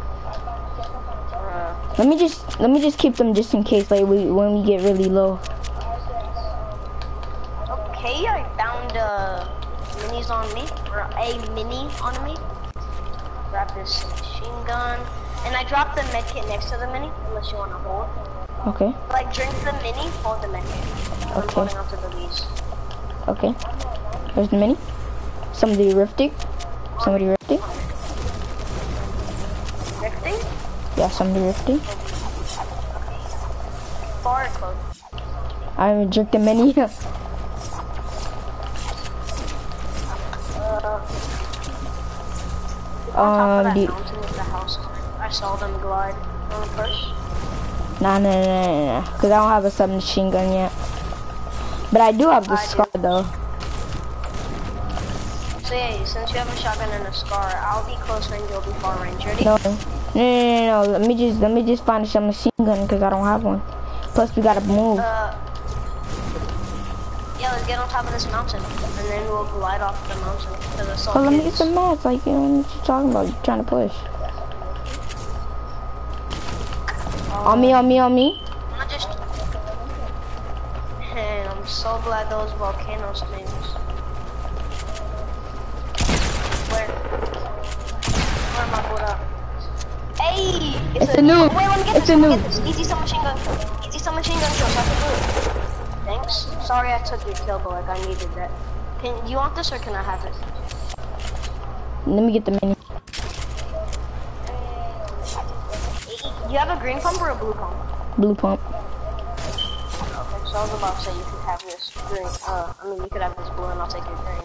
Let me just, let me just keep them just in case, like, we when we get really low. okay, I found uh, minis on me, or a mini on me. Grab this machine gun, and I dropped the med kit next to the mini, unless you want to hold. Okay, Like, drink the mini, hold the med kit. I'm Okay. holding onto the leaves. okay. There's the mini. Somebody rifting. Somebody rifting. Yeah, somebody rifting. Far or close? I jerked the mini. Uh, Um, of that do you- mountain with the house. I saw them glide. Wanna push? Nah, nah, nah, nah, nah. Cause I don't have a submachine gun yet. But I do have the I do. scar though. So yeah, since you have a shotgun and a scar, I'll be close range, you'll be far range. Ready? No, no, no, no, no. Let me just, let me just find some machine gun because I don't have one. Plus, we gotta move. Uh, yeah, let's get on top of this mountain, and then we'll glide off the mountain to the salt But let me get some mats. Like, you know what you talking about? You're trying to push? On me, on me, on me. I'm just. Man, I'm so glad those volcano stings. Where? Where am I put up? Hey! It's a noob. Wait, let me get It's this. a noob. this. Easy submachine gun kill. Easy submachine gun kill, so I can do it. Thanks. Sorry I took your kill, but like I needed that. Can you want this or can I have it? Let me get the mini. You have a green pump or a blue pump? Blue pump. Okay, so I was about to say you could have this green. Uh, I mean you could have this blue and I'll take your green.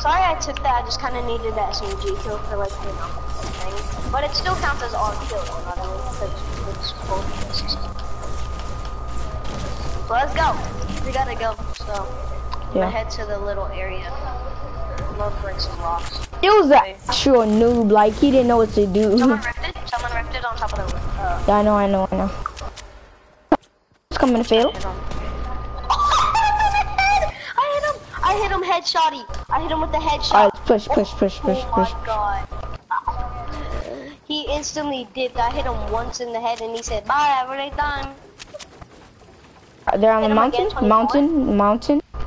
Sorry I took that. I just kind of needed that SMG kill for like you know thing. But it still counts as our kill. You know what I mean? Because it's both. So let's go. We gotta go. So I'm Yeah. head to the little area. Gonna break some rocks. It was an actual noob. Like, he didn't know what to do. Someone *laughs* rifted. Someone rifted on top of the. Uh, Yeah, I know, I know, I know. It's coming to fail. I hit him headshotty. I hit him with the headshot. Alright, push, push, push, push, oh push. my god. He instantly dipped. I hit him once in the head and he said, bye, have a great time. They're on Hit the mountain, again, mountain, mountain. Yeah,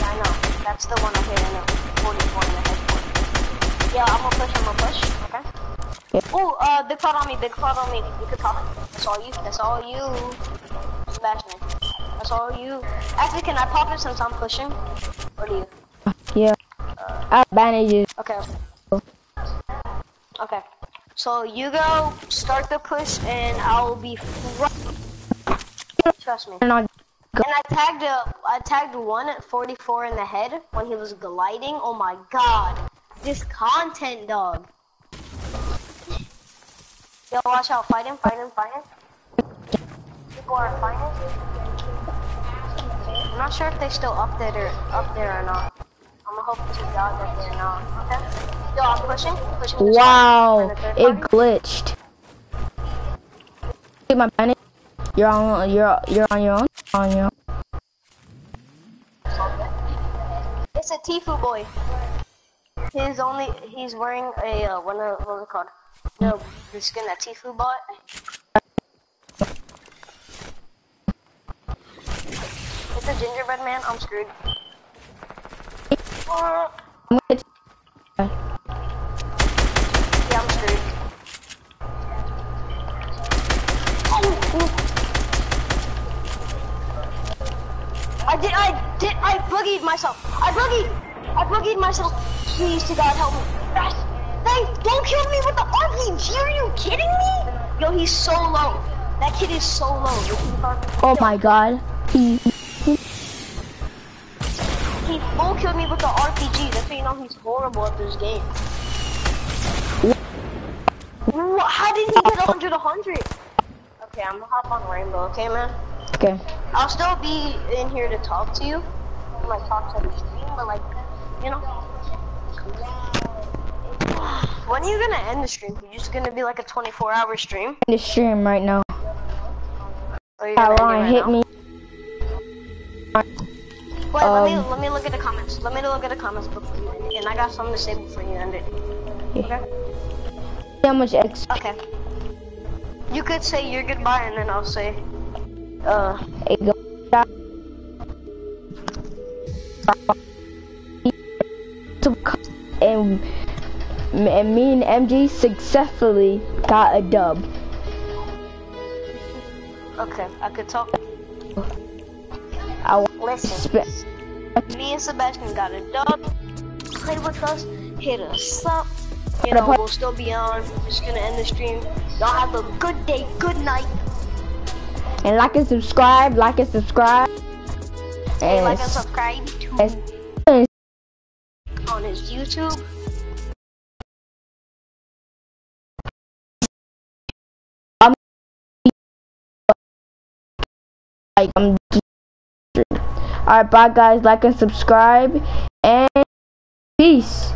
I know. That's the one I hit in the 44 in the head. Yeah, I'm gonna push, I'm gonna push. Okay. Yeah. Oh, uh, big pot on me, big pot on me. You could pop it. That's all you. That's all you. All you. Actually, can I pop it since I'm pushing? Or do you? Yeah. I have bandages. Okay. Okay. So you go start the push, and I'll be. Trust me. And I tagged a, I tagged one at 44 in the head when he was gliding. Oh my god, this content dog. Yo, watch out! Fight him! Fight him! Fight him! People are fighting. I'm not sure if they're still up there or up there or not. I'm gonna hope to God that they're not. Okay. Yo, I'm pushing. Pushing. Wow, one. And the third it glitched. Get my bandage. You're on. You're you're on your own. On your own. It's a Tifu boy. He's only he's wearing a uh, what, what was it called? No, the skin that Tifu bought. A gingerbread man. I'm screwed. Uh, I'm gonna yeah, I'm screwed. Oh. I did. I did. I boogied myself. I boogied. I boogied myself. Please, to God, help me. Yes. Thank. Don't kill me with the RPG. Are you kidding me? Yo, he's so low. That kid is so low. Oh my god. He. He killed me with the RPG. That's how you know he's horrible at this game. Wha- How did he get 100 100? Okay, I'm gonna hop on Rainbow, okay, man? Okay. I'll still be in here to talk to you, like talk to the stream, but like, you know. When are you gonna end the stream? You just gonna be like a 24-hour stream? In the stream right now. Or you gonna end it right hit now? me. Wait, let me Um, let me look at the comments. Let me look at the comments before you end it, and I got something to say before you end it. Okay. How much X? Okay. You could say your goodbye, and then I'll say, uh, It go- and and me and MG successfully got a dub. okay, I could talk. I Listen, spe- me and Sebastian got a dub. Play with us, hit us up. You know, we'll still be on. We're just gonna end the stream. Y'all have a good day, good night. and like and subscribe, like and subscribe. Hey, And like and subscribe to and on his YouTube. like I'm. Alright, bye guys. Like and subscribe, and peace.